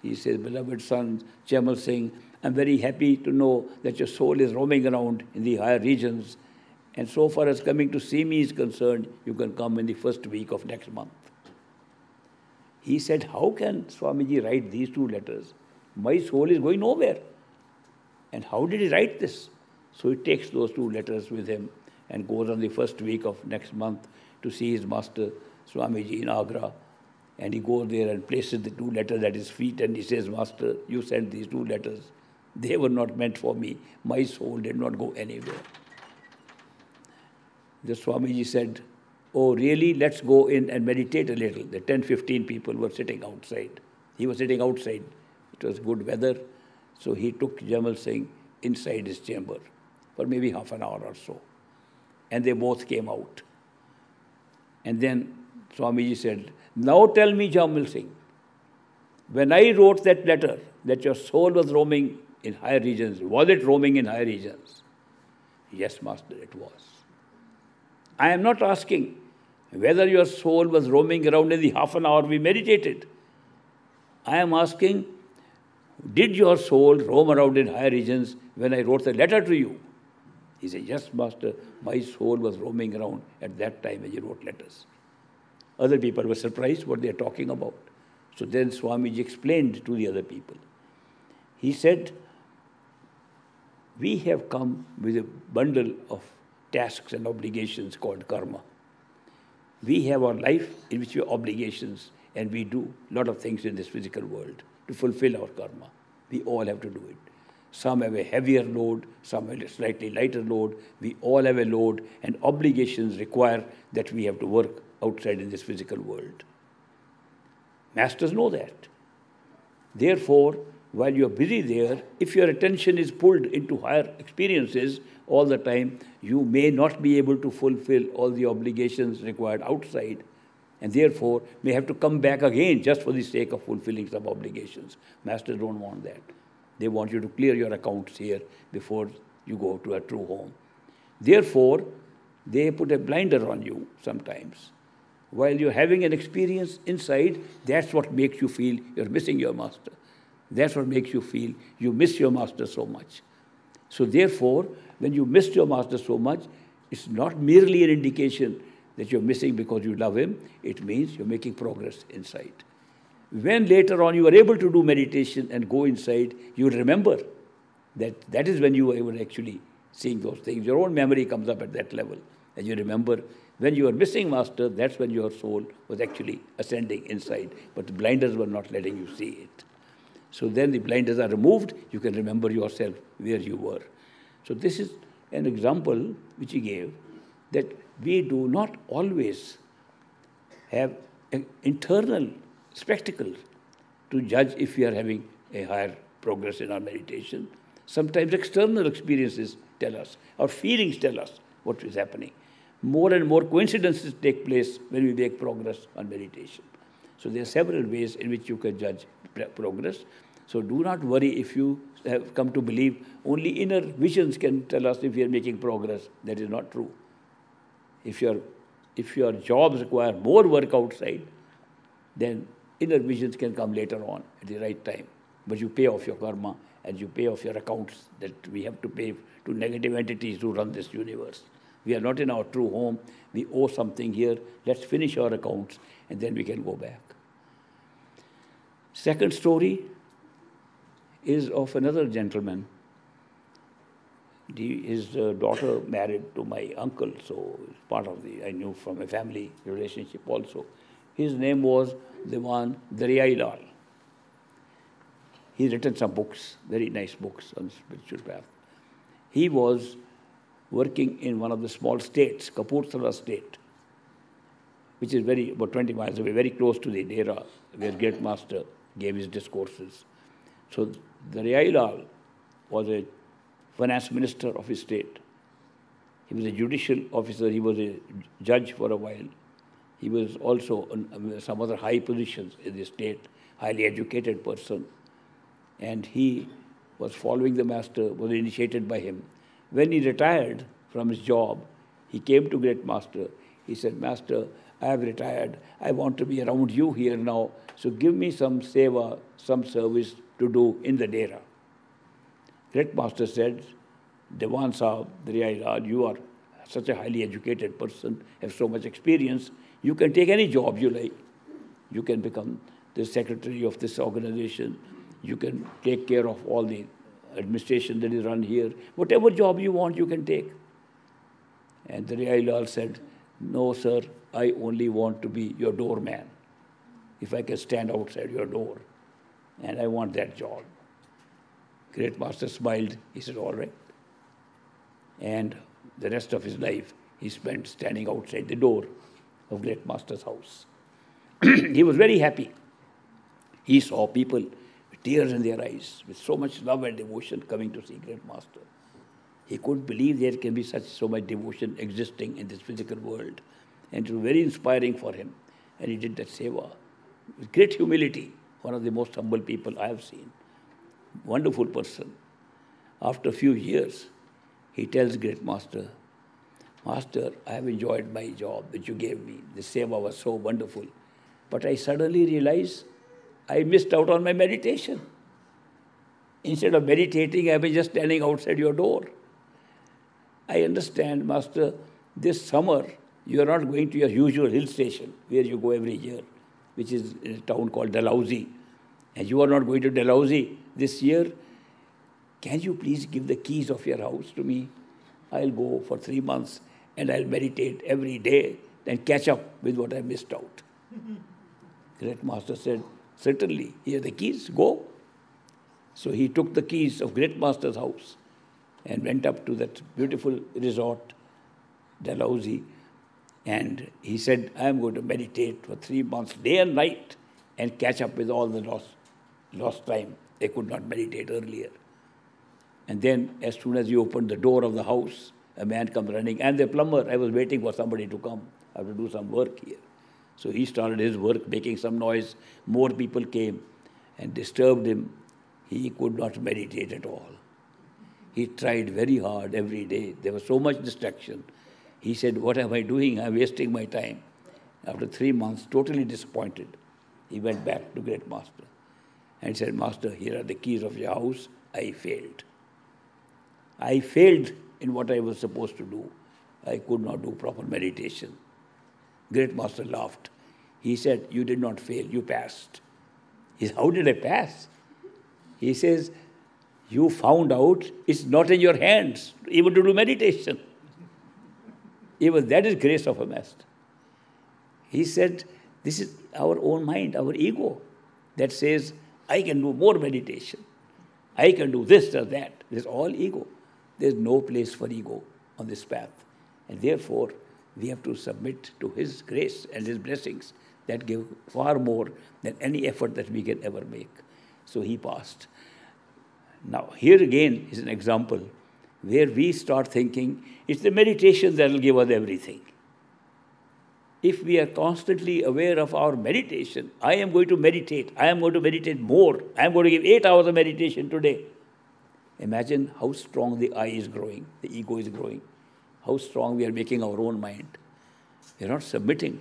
Speaker 1: He says, Beloved son, Jamal Singh, I'm very happy to know that your soul is roaming around in the higher regions. And so far as coming to see me is concerned, you can come in the first week of next month. He said, How can Swamiji write these two letters? My soul is going nowhere. And how did he write this? So he takes those two letters with him and goes on the first week of next month to see his master, Swamiji, in Agra. And he goes there and places the two letters at his feet and he says, Master, you sent these two letters. They were not meant for me. My soul did not go anywhere. The Swamiji said, Oh, really? Let's go in and meditate a little. The 10 15 people were sitting outside. He was sitting outside it was good weather. So he took Jamal Singh inside his chamber for maybe half an hour or so. And they both came out. And then Swamiji said, Now tell me, Jamal Singh, when I wrote that letter that your soul was roaming in higher regions, was it roaming in higher regions? Yes, Master, it was. I am not asking whether your soul was roaming around in the half an hour we meditated. I am asking, did your soul roam around in higher regions when I wrote the letter to you? He said, Yes, Master, my soul was roaming around at that time when you wrote letters. Other people were surprised what they are talking about. So then Swamiji explained to the other people. He said, We have come with a bundle of tasks and obligations called karma. We have our life in which we have obligations and we do a lot of things in this physical world to fulfill our karma. We all have to do it. Some have a heavier load, some have a slightly lighter load. We all have a load, and obligations require that we have to work outside in this physical world. Masters know that. Therefore, while you are busy there, if your attention is pulled into higher experiences all the time, you may not be able to fulfill all the obligations required outside and therefore may have to come back again just for the sake of fulfilling some obligations. Masters don't want that. They want you to clear your accounts here before you go to a true home. Therefore, they put a blinder on you sometimes. While you're having an experience inside, that's what makes you feel you're missing your master. That's what makes you feel you miss your master so much. So, therefore, when you miss your master so much, it's not merely an indication that you're missing because you love Him, it means you're making progress inside. When later on you are able to do meditation and go inside, you remember that that is when you were actually seeing those things. Your own memory comes up at that level. And you remember when you are missing Master, that's when your soul was actually ascending inside. But the blinders were not letting you see it. So then the blinders are removed, you can remember yourself where you were. So this is an example which he gave that we do not always have an internal spectacle to judge if we are having a higher progress in our meditation. Sometimes external experiences tell us, our feelings tell us what is happening. More and more coincidences take place when we make progress on meditation. So there are several ways in which you can judge progress. So do not worry if you have come to believe only inner visions can tell us if we are making progress. That is not true. If your, if your jobs require more work outside, then inner visions can come later on at the right time. But you pay off your karma and you pay off your accounts that we have to pay to negative entities who run this universe. We are not in our true home. We owe something here. Let's finish our accounts and then we can go back. Second story is of another gentleman the, his uh, daughter married to my uncle, so part of the, I knew from a family relationship also. His name was Diwan Daryai Lal. He's written some books, very nice books on spiritual path. He was working in one of the small states, Kapurthala state, which is very about 20 miles away, very close to the Dera, where Great Master gave his discourses. So Daryai Lal was a finance minister of his state. He was a judicial officer, he was a judge for a while. He was also on um, some other high positions in the state, highly educated person. And he was following the master, was initiated by him. When he retired from his job, he came to Great Master. He said, Master, I have retired. I want to be around you here now. So give me some seva, some service to do in the Dera. Great Master said, Diwan Sahib, Daryai you are such a highly educated person, have so much experience, you can take any job you like. You can become the secretary of this organization. You can take care of all the administration that is run here. Whatever job you want, you can take. And Daryai Lal said, No, sir, I only want to be your doorman. If I can stand outside your door. And I want that job. Great Master smiled. He said, All right. And the rest of his life he spent standing outside the door of Great Master's house. [CLEARS THROAT] he was very happy. He saw people with tears in their eyes, with so much love and devotion coming to see great master. He couldn't believe there can be such so much devotion existing in this physical world. And it was very inspiring for him. And he did that seva with great humility, one of the most humble people I have seen. Wonderful person. After a few years, he tells Great Master, Master, I have enjoyed my job that you gave me. The seva was so wonderful. But I suddenly realized I missed out on my meditation. Instead of meditating, I was just standing outside your door. I understand, Master, this summer you are not going to your usual hill station where you go every year, which is a town called Dalhousie. And you are not going to Dalhousie this year. Can you please give the keys of your house to me? I'll go for three months and I'll meditate every day and catch up with what I missed out. [LAUGHS] Great Master said, Certainly, here are the keys, go. So he took the keys of Great Master's house and went up to that beautiful resort, Dalhousie, and he said, I am going to meditate for three months, day and night, and catch up with all the lost, lost time. They could not meditate earlier. And then, as soon as he opened the door of the house, a man comes running, and the plumber, I was waiting for somebody to come. I have to do some work here. So he started his work, making some noise. More people came and disturbed him. He could not meditate at all. He tried very hard every day. There was so much distraction. He said, What am I doing? I'm wasting my time. After three months, totally disappointed, he went back to Great Master and said, Master, here are the keys of your house. I failed. I failed in what I was supposed to do. I could not do proper meditation. Great Master laughed. He said, You did not fail, you passed. He said, How did I pass? He says, you found out it's not in your hands even to do meditation. Even that is grace of a master. He said, This is our own mind, our ego, that says, I can do more meditation. I can do this or that. This is all ego. There's no place for ego on this path. And therefore, we have to submit to His grace and His blessings that give far more than any effort that we can ever make. So he passed. Now, here again is an example where we start thinking it's the meditation that will give us everything. If we are constantly aware of our meditation, I am going to meditate, I am going to meditate more, I am going to give eight hours of meditation today. Imagine how strong the I is growing, the ego is growing, how strong we are making our own mind. We are not submitting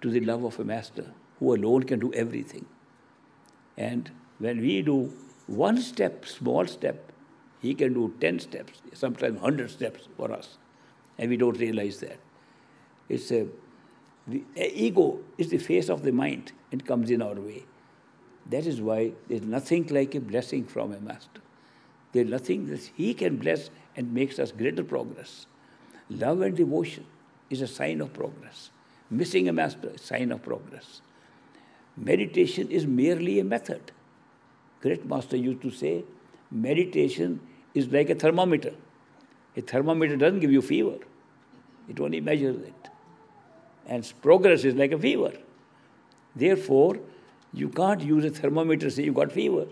Speaker 1: to the love of a master who alone can do everything. And when we do one step, small step, he can do 10 steps, sometimes 100 steps for us. And we don't realize that. It's a, the ego is the face of the mind and comes in our way. That is why there's nothing like a blessing from a master. There's nothing that he can bless and makes us greater progress. Love and devotion is a sign of progress. Missing a master, is a sign of progress. Meditation is merely a method great master used to say, meditation is like a thermometer. A thermometer doesn't give you fever, it only measures it. And progress is like a fever. Therefore, you can't use a thermometer to say you got fever.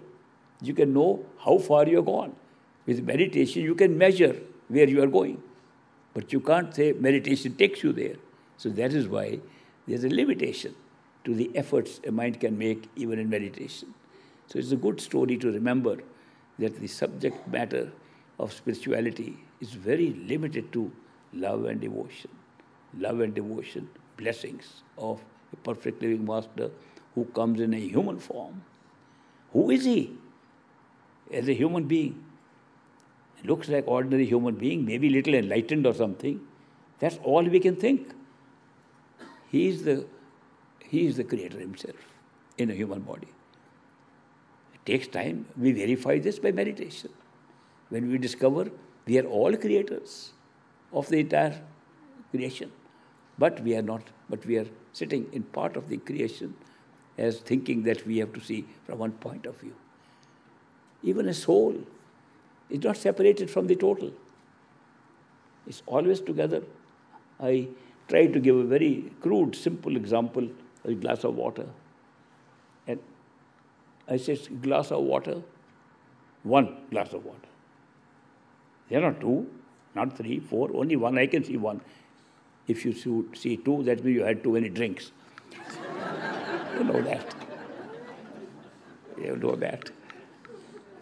Speaker 1: You can know how far you're gone. With meditation, you can measure where you are going. But you can't say meditation takes you there. So that is why there's a limitation to the efforts a mind can make even in meditation. So it's a good story to remember that the subject matter of spirituality is very limited to love and devotion. Love and devotion, blessings of a perfect living master who comes in a human form. Who is he? As a human being. Looks like ordinary human being, maybe little enlightened or something. That's all we can think. He is the, he is the creator himself in a human body It takes time. We verify this by meditation. When we discover we are all creators of the entire creation, but we are not, but we are sitting in part of the creation as thinking that we have to see from one point of view. Even a soul is not separated from the total. It's always together. I try to give a very crude, simple example, a glass of water. And I said, glass of water. One glass of water. There are two, not three, four, only one. I can see one. If you see two, that means you had too many drinks. [LAUGHS] you know that. You know that.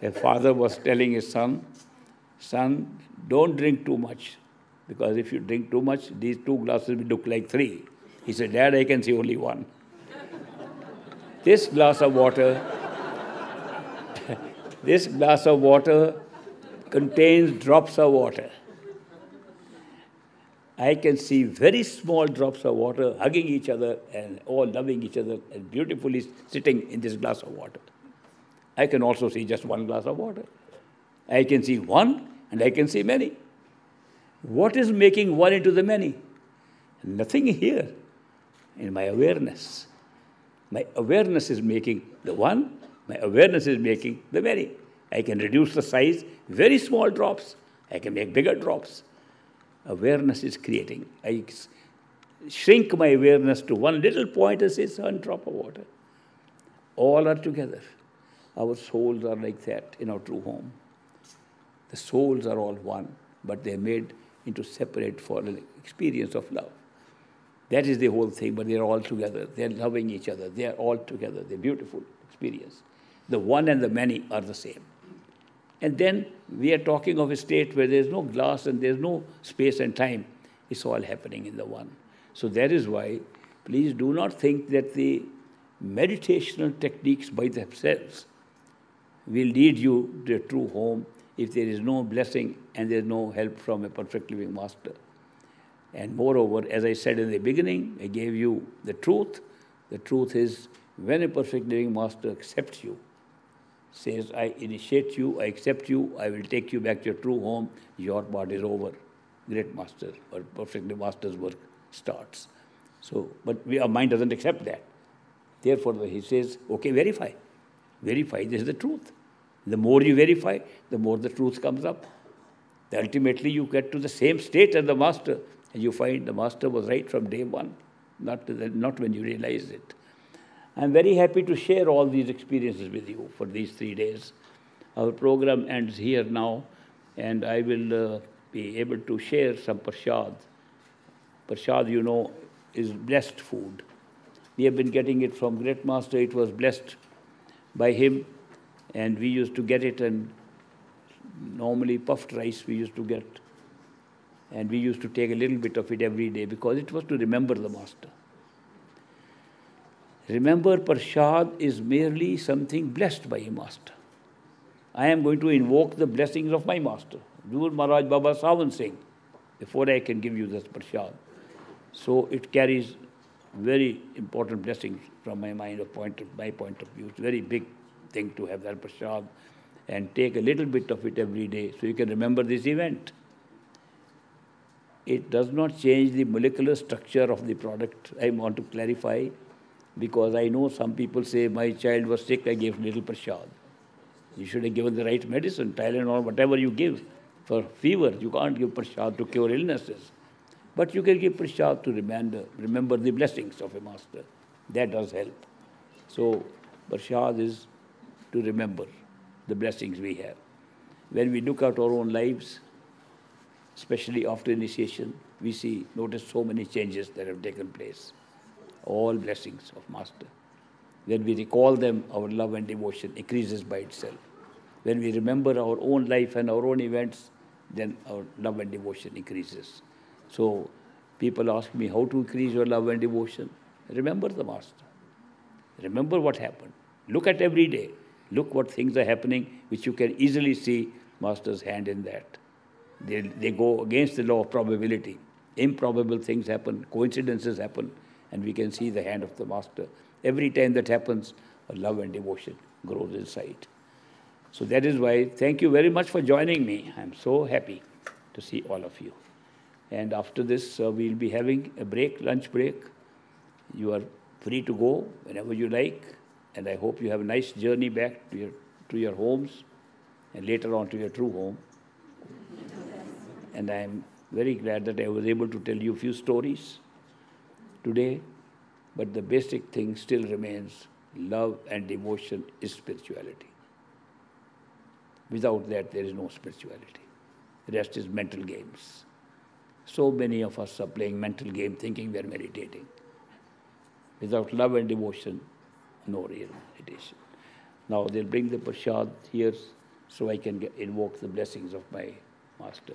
Speaker 1: A father was telling his son, son, don't drink too much. Because if you drink too much, these two glasses will look like three. He said, Dad, I can see only one. this glass of water, [LAUGHS] this glass of water contains drops of water. I can see very small drops of water hugging each other and all loving each other and beautifully sitting in this glass of water. I can also see just one glass of water. I can see one and I can see many. What is making one into the many? Nothing here in my awareness. My awareness is making the one, my awareness is making the many. I can reduce the size, very small drops. I can make bigger drops. Awareness is creating. I shrink my awareness to one little point and say, one drop of water. All are together. Our souls are like that in our true home. The souls are all one, but they're made into separate for an experience of love. That is the whole thing, but they're all together. They're loving each other. They're all together. They're beautiful experience. The one and the many are the same. And then we are talking of a state where there's no glass and there's no space and time. It's all happening in the one. So that is why, please do not think that the meditational techniques by themselves will lead you to a true home if there is no blessing and there is no help from a perfect living master. And moreover, as I said in the beginning, I gave you the truth. The truth is when a perfect living master accepts you, says, I initiate you, I accept you, I will take you back to your true home, your part is over. Great master or perfect master's work starts. So, but we, our mind doesn't accept that. Therefore, he says, okay, verify. Verify this is the truth. The more you verify, the more the truth comes up. Ultimately, you get to the same state as the master, and you find the master was right from day one, not, the, not when you realize it. I'm very happy to share all these experiences with you for these three days. Our program ends here now, and I will uh, be able to share some prasad. Prasad, you know, is blessed food. We have been getting it from Great Master. It was blessed by him and we used to get it and normally puffed rice we used to get. And we used to take a little bit of it every day because it was to remember the master. Remember prashad is merely something blessed by a master. I am going to invoke the blessings of my master. Huzur Maharaj Baba Sawan Singh before I can give you this prashad. So it carries very important blessings from my mind of point of my point of view. It's very big thing to have that prasad and take a little bit of it every day so you can remember this event. It does not change the molecular structure of the product. I want to clarify because I know some people say, my child was sick, I gave little prasad. You should have given the right medicine, Tylenol, whatever you give. For fever, you can't give prasad to cure illnesses. But you can give prasad to remember, remember the blessings of a master. That does help. So, prasad is to remember the blessings we have. When we look at our own lives, especially after initiation, we see, notice so many changes that have taken place. All blessings of Master. When we recall them, our love and devotion increases by itself. When we remember our own life and our own events, then our love and devotion increases. So people ask me how to increase your love and devotion. Remember the Master. Remember what happened. Look at every day. Look what things are happening, which you can easily see Master's hand in that. They, they go against the law of probability. Improbable things happen, coincidences happen, and we can see the hand of the Master. Every time that happens, love and devotion grows inside. So that is why, thank you very much for joining me. I'm so happy to see all of you. And after this, uh, we'll be having a break, lunch break. You are free to go whenever you like. And I hope you have a nice journey back to your, to your homes and later on to your true home. and I am very glad that I was able to tell you a few stories today, but the basic thing still remains Love and devotion is spirituality. Without that, there is no spirituality. The rest is mental games. So many of us are playing mental game thinking we are meditating. Without love and devotion, no real meditation. Now they'll bring the prasad here so I can get, invoke the blessings of my master.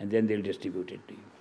Speaker 1: And then they'll distribute it to you.